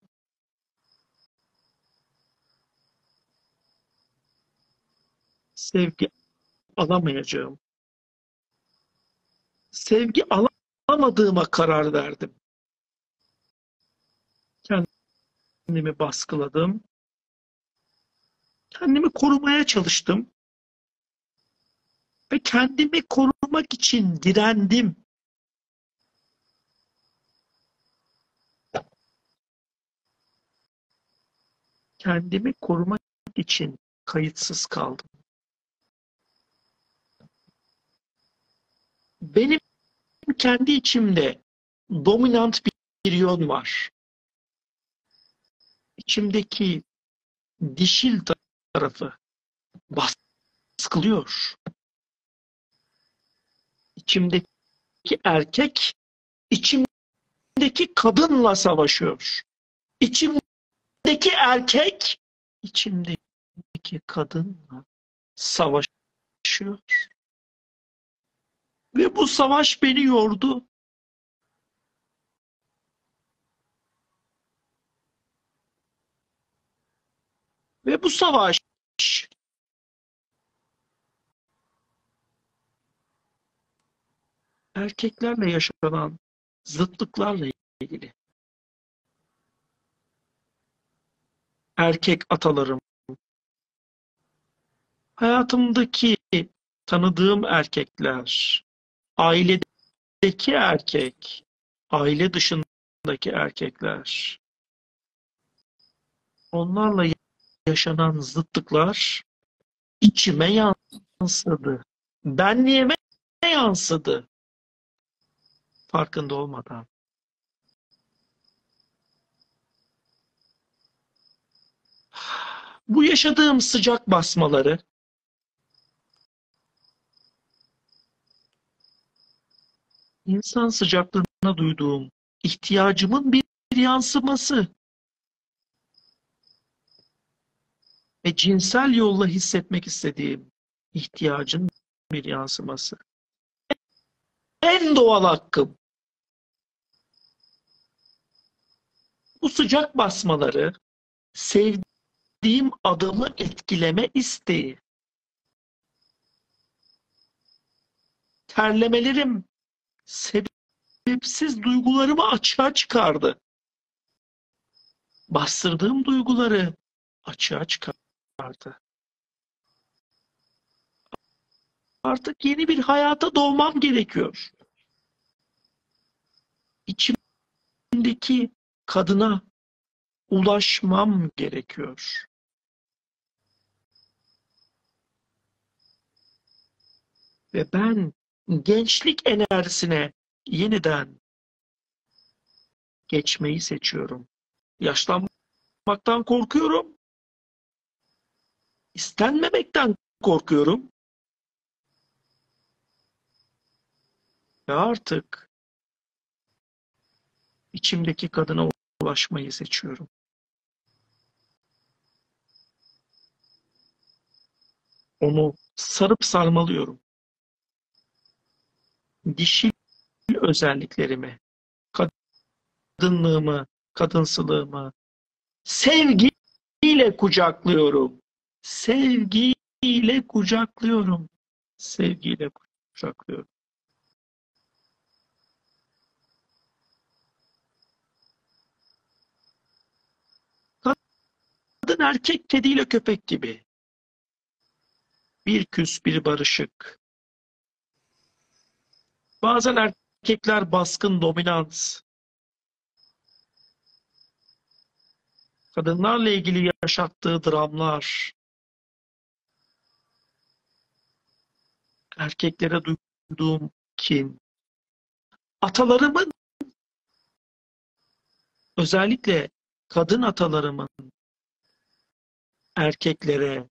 A: Sevgi alamayacağım. Sevgi alamadığıma karar verdim. Kendimi baskıladım. Kendimi korumaya çalıştım. Ve kendimi korumak için direndim. Kendimi korumak için kayıtsız kaldım. Benim kendi içimde dominant bir yön var. İçimdeki dişil tarafı baskılıyor. İçimdeki erkek içimdeki kadınla savaşıyor. İçimdeki erkek içimdeki kadınla savaşıyor. Ve bu savaş beni yordu. Ve bu savaş erkeklerle yaşanan zıtlıklarla ilgili. Erkek atalarım, hayatımdaki tanıdığım erkekler, ailedeki erkek, aile dışındaki erkekler, onlarla yaşanan zıtlıklar içime yansıdı. Benliğime yansıdı. Farkında olmadan. Bu yaşadığım sıcak basmaları insan sıcaklığına duyduğum ihtiyacımın bir yansıması. Ve cinsel yolla hissetmek istediğim ihtiyacın bir yansıması. En doğal hakkım. Bu sıcak basmaları sevdiğim adamı etkileme isteği. Terlemelerim sebepsiz duygularımı açığa çıkardı. Bastırdığım duyguları açığa çıkardı. Artık yeni bir hayata doğmam gerekiyor. İçimdeki kadına ulaşmam gerekiyor. Ve ben gençlik enerjisine yeniden geçmeyi seçiyorum. Yaşlanmaktan korkuyorum. İstenmemekten korkuyorum. Ve artık içimdeki kadına ulaşmayı seçiyorum. Onu sarıp sarmalıyorum. Dişil özelliklerimi, kadınlığımı, kadınsılığımı sevgiyle kucaklıyorum. Sevgiyle kucaklıyorum. Sevgiyle kucaklıyorum. Kadın erkek kediyle köpek gibi. Bir küs bir barışık. Bazen erkekler baskın dominans. Kadınlarla ilgili yaşattığı dramlar. Erkeklere duyduğum kin. Atalarımın özellikle kadın atalarımın erkeklere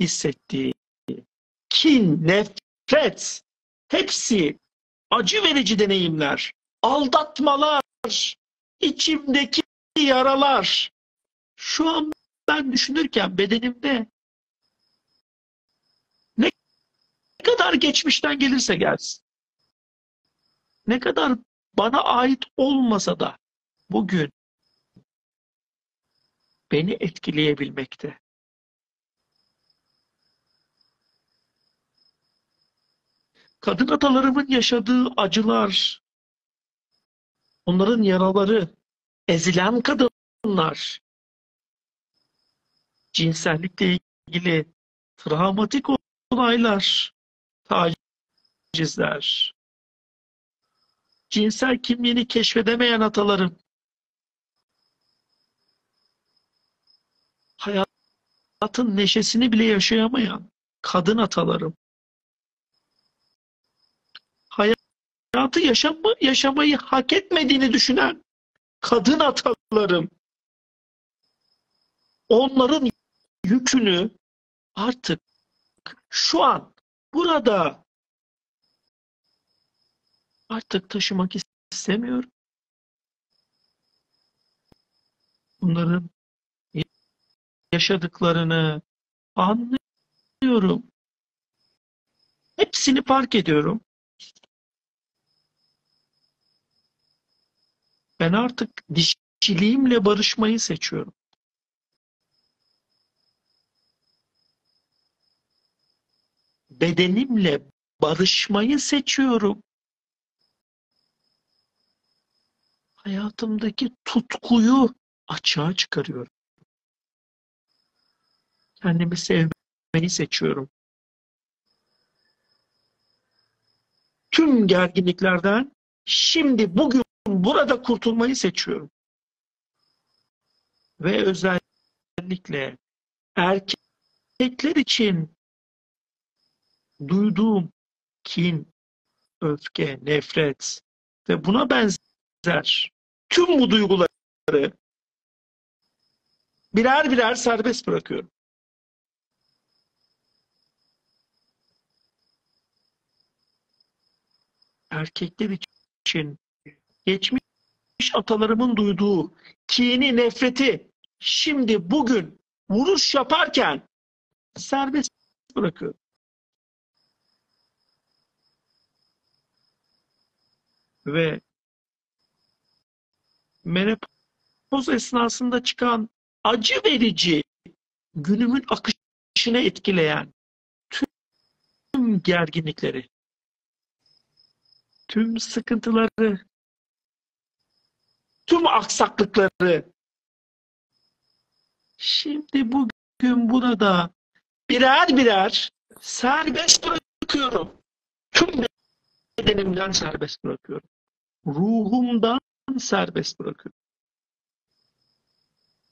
A: hissettiği kin, nefret hepsi acı verici deneyimler, aldatmalar, içimdeki yaralar. Şu an ben düşünürken bedenimde ne kadar geçmişten gelirse gelsin, ne kadar bana ait olmasa da bugün beni etkileyebilmekte. Kadın atalarımın yaşadığı acılar, onların yaraları, ezilen kadınlar, cinsellikle ilgili travmatik olaylar, tacizler, cinsel kimliğini keşfedemeyen atalarım, hayatın neşesini bile yaşayamayan kadın atalarım, hayatı yaşama, yaşamayı hak etmediğini düşünen kadın atalarım, onların yükünü artık şu an burada artık taşımak istemiyorum. Bunların yaşadıklarını anlıyorum. Hepsini fark ediyorum. Ben artık dişiliğimle barışmayı seçiyorum. Bedenimle barışmayı seçiyorum. Hayatımdaki tutkuyu açığa çıkarıyorum. Kendimi sevmeyi seçiyorum. Tüm gerginliklerden şimdi bugün burada kurtulmayı seçiyorum. Ve özellikle erkekler için duyduğum kin, öfke, nefret ve buna benzer tüm bu duyguları birer birer serbest bırakıyorum. Erkekler için geçmiş atalarımın duyduğu kini, nefreti şimdi bugün vuruş yaparken serbest bırakıyorum. Ve menopoz esnasında çıkan acı verici günümün akışını etkileyen tüm gerginlikleri, tüm sıkıntıları, tüm aksaklıkları şimdi bugün burada birer birer serbest bırakıyorum. Tüm bedenimden serbest bırakıyorum. Ruhumdan serbest bırakıyorum.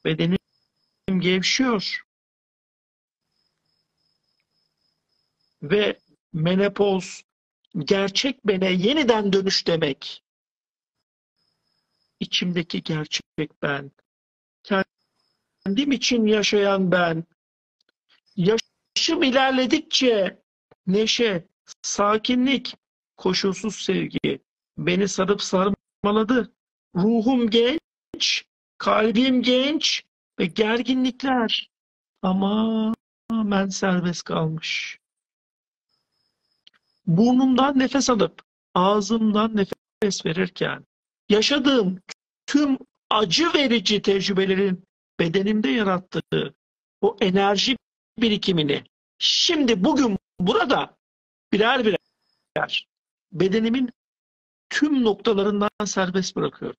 A: Bedenim gevşiyor. Ve menopoz gerçek bene yeniden dönüş demek. İçimdeki gerçek ben. Kendim için yaşayan ben. Yaşım ilerledikçe neşe, sakinlik, koşulsuz sevgi beni sarıp sarmaladı. Ruhum genç, kalbim genç ve gerginlikler tamamen serbest kalmış. Burnumdan nefes alıp ağzımdan nefes verirken yaşadığım tüm acı verici tecrübelerin bedenimde yarattığı o enerji birikimini şimdi bugün burada birer birer bedenimin tüm noktalarından serbest bırakıyorum.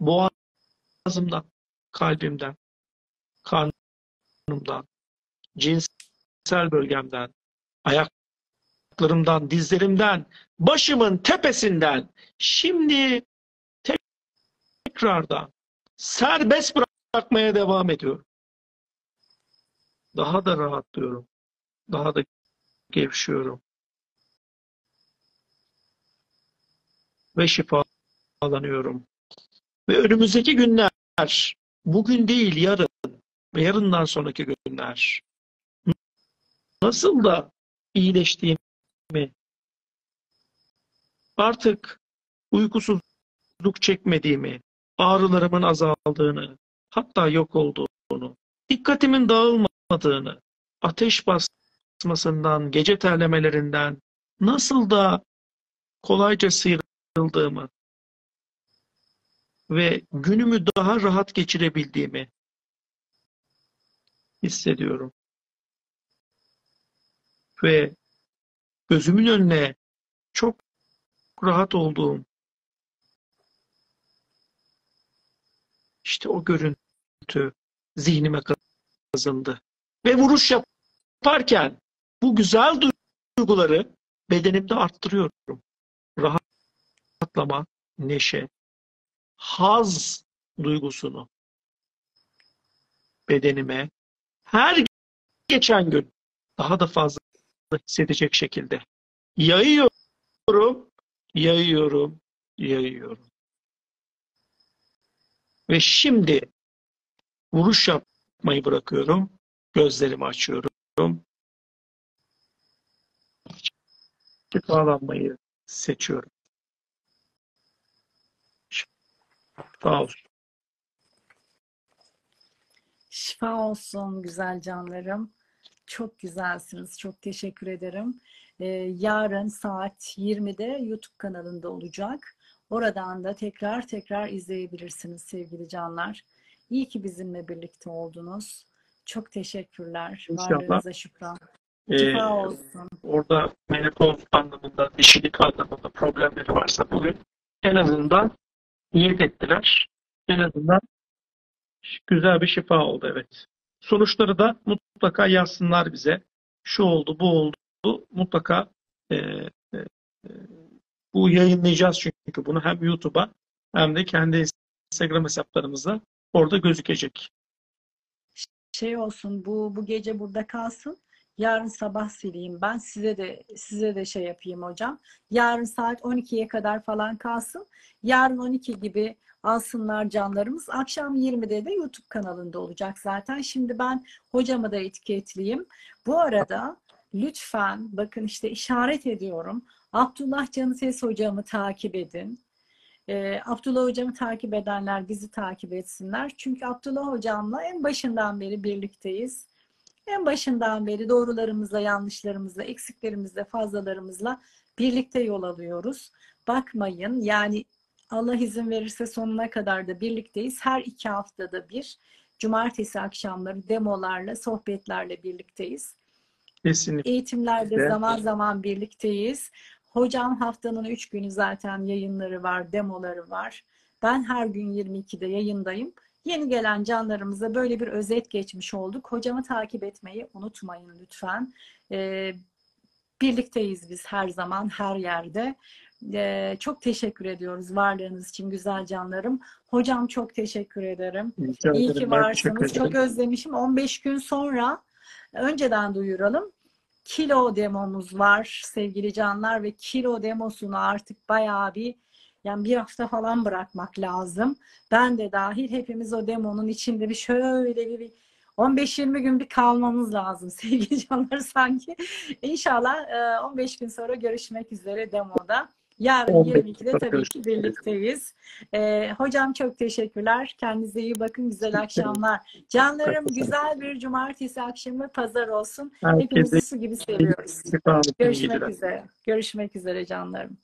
A: Boğazımdan, kalbimden, karnımdan, cinsel bölgemden, ayaklarımdan, dizlerimden, başımın tepesinden şimdi tekrardan serbest bırakmaya devam ediyorum. Daha da rahatlıyorum. Daha da gevşiyorum. Ve şifalanıyorum. Ve önümüzdeki günler bugün değil yarın ve yarından sonraki günler nasıl da iyileştiğimi artık uykusuzluk çekmediğimi ağrılarımın azaldığını hatta yok olduğunu dikkatimin dağılmadığını ateş basmasından gece terlemelerinden nasıl da kolayca sıyrıldığımı ve günümü daha rahat geçirebildiğimi hissediyorum. Ve gözümün önüne çok rahat olduğum işte o görüntü zihnime kazındı. Ve vuruş yaparken bu güzel duyguları bedenimde arttırıyorum. Rahatlama, neşe, haz duygusunu bedenime her geçen gün daha da fazla hissedecek şekilde yayıyorum, yayıyorum, yayıyorum. Ve şimdi vuruş yapmayı bırakıyorum. Gözlerimi açıyorum. Şifalanmayı seçiyorum. Sağ olsun.
B: Şifa olsun güzel canlarım. Çok güzelsiniz. Çok teşekkür ederim. Ee, yarın saat 20'de YouTube kanalında olacak. Oradan da tekrar tekrar izleyebilirsiniz sevgili canlar. İyi ki bizimle birlikte oldunuz. Çok teşekkürler.
A: İnşallah.
B: Varlığınıza şükran.
A: Ee,
B: Şifa olsun.
A: orada menopoz anlamında, dişilik anlamında problemleri varsa bugün en azından niyet ettiler. En azından güzel bir şifa oldu evet. Sonuçları da mutlaka yazsınlar bize. Şu oldu, bu oldu. Mutlaka e, e, e, bu yayınlayacağız çünkü bunu hem YouTube'a hem de kendi Instagram hesaplarımızda orada gözükecek.
B: Şey olsun bu bu gece burada kalsın. Yarın sabah sileyim ben. Size de size de şey yapayım hocam. Yarın saat 12'ye kadar falan kalsın. Yarın 12 gibi alsınlar canlarımız. Akşam 20'de de YouTube kanalında olacak zaten. Şimdi ben hocamı da etiketleyeyim. Bu arada lütfen bakın işte işaret ediyorum. Abdullah Canıses hocamı takip edin. Ee, Abdullah hocamı takip edenler bizi takip etsinler. Çünkü Abdullah hocamla en başından beri birlikteyiz. En başından beri doğrularımızla, yanlışlarımızla, eksiklerimizle, fazlalarımızla birlikte yol alıyoruz. Bakmayın yani Allah izin verirse sonuna kadar da birlikteyiz. Her iki haftada bir cumartesi akşamları demolarla, sohbetlerle birlikteyiz.
A: Kesinlikle.
B: Eğitimlerde
A: Evet.
B: zaman zaman birlikteyiz. Hocam haftanın üç günü zaten yayınları var, demoları var. Ben her gün 22'de yayındayım. Yeni gelen canlarımıza böyle bir özet geçmiş olduk. Hocamı takip etmeyi unutmayın lütfen. Ee, birlikteyiz biz her zaman, her yerde. Ee, çok teşekkür ediyoruz varlığınız için güzel canlarım. Hocam çok teşekkür ederim.
A: Rica
B: İyi
A: ederim.
B: ki varsınız. Çok özlemişim. 15 gün sonra önceden duyuralım. Kilo demomuz var sevgili canlar ve kilo demosunu artık bayağı bir yani bir hafta falan bırakmak lazım. Ben de dahil hepimiz o demonun içinde bir şöyle bir, bir 15-20 gün bir kalmamız lazım sevgili canlar sanki. İnşallah e, 15 gün sonra görüşmek üzere demoda. Yarın
A: 15 gün
B: 22'de
A: sonra
B: tabii ki birlikteyiz. E, hocam çok teşekkürler. Kendinize iyi bakın. Güzel akşamlar. Canlarım güzel bir cumartesi akşamı pazar olsun. Hepinizi su gibi seviyoruz. Görüşmek üzere. Görüşmek üzere canlarım.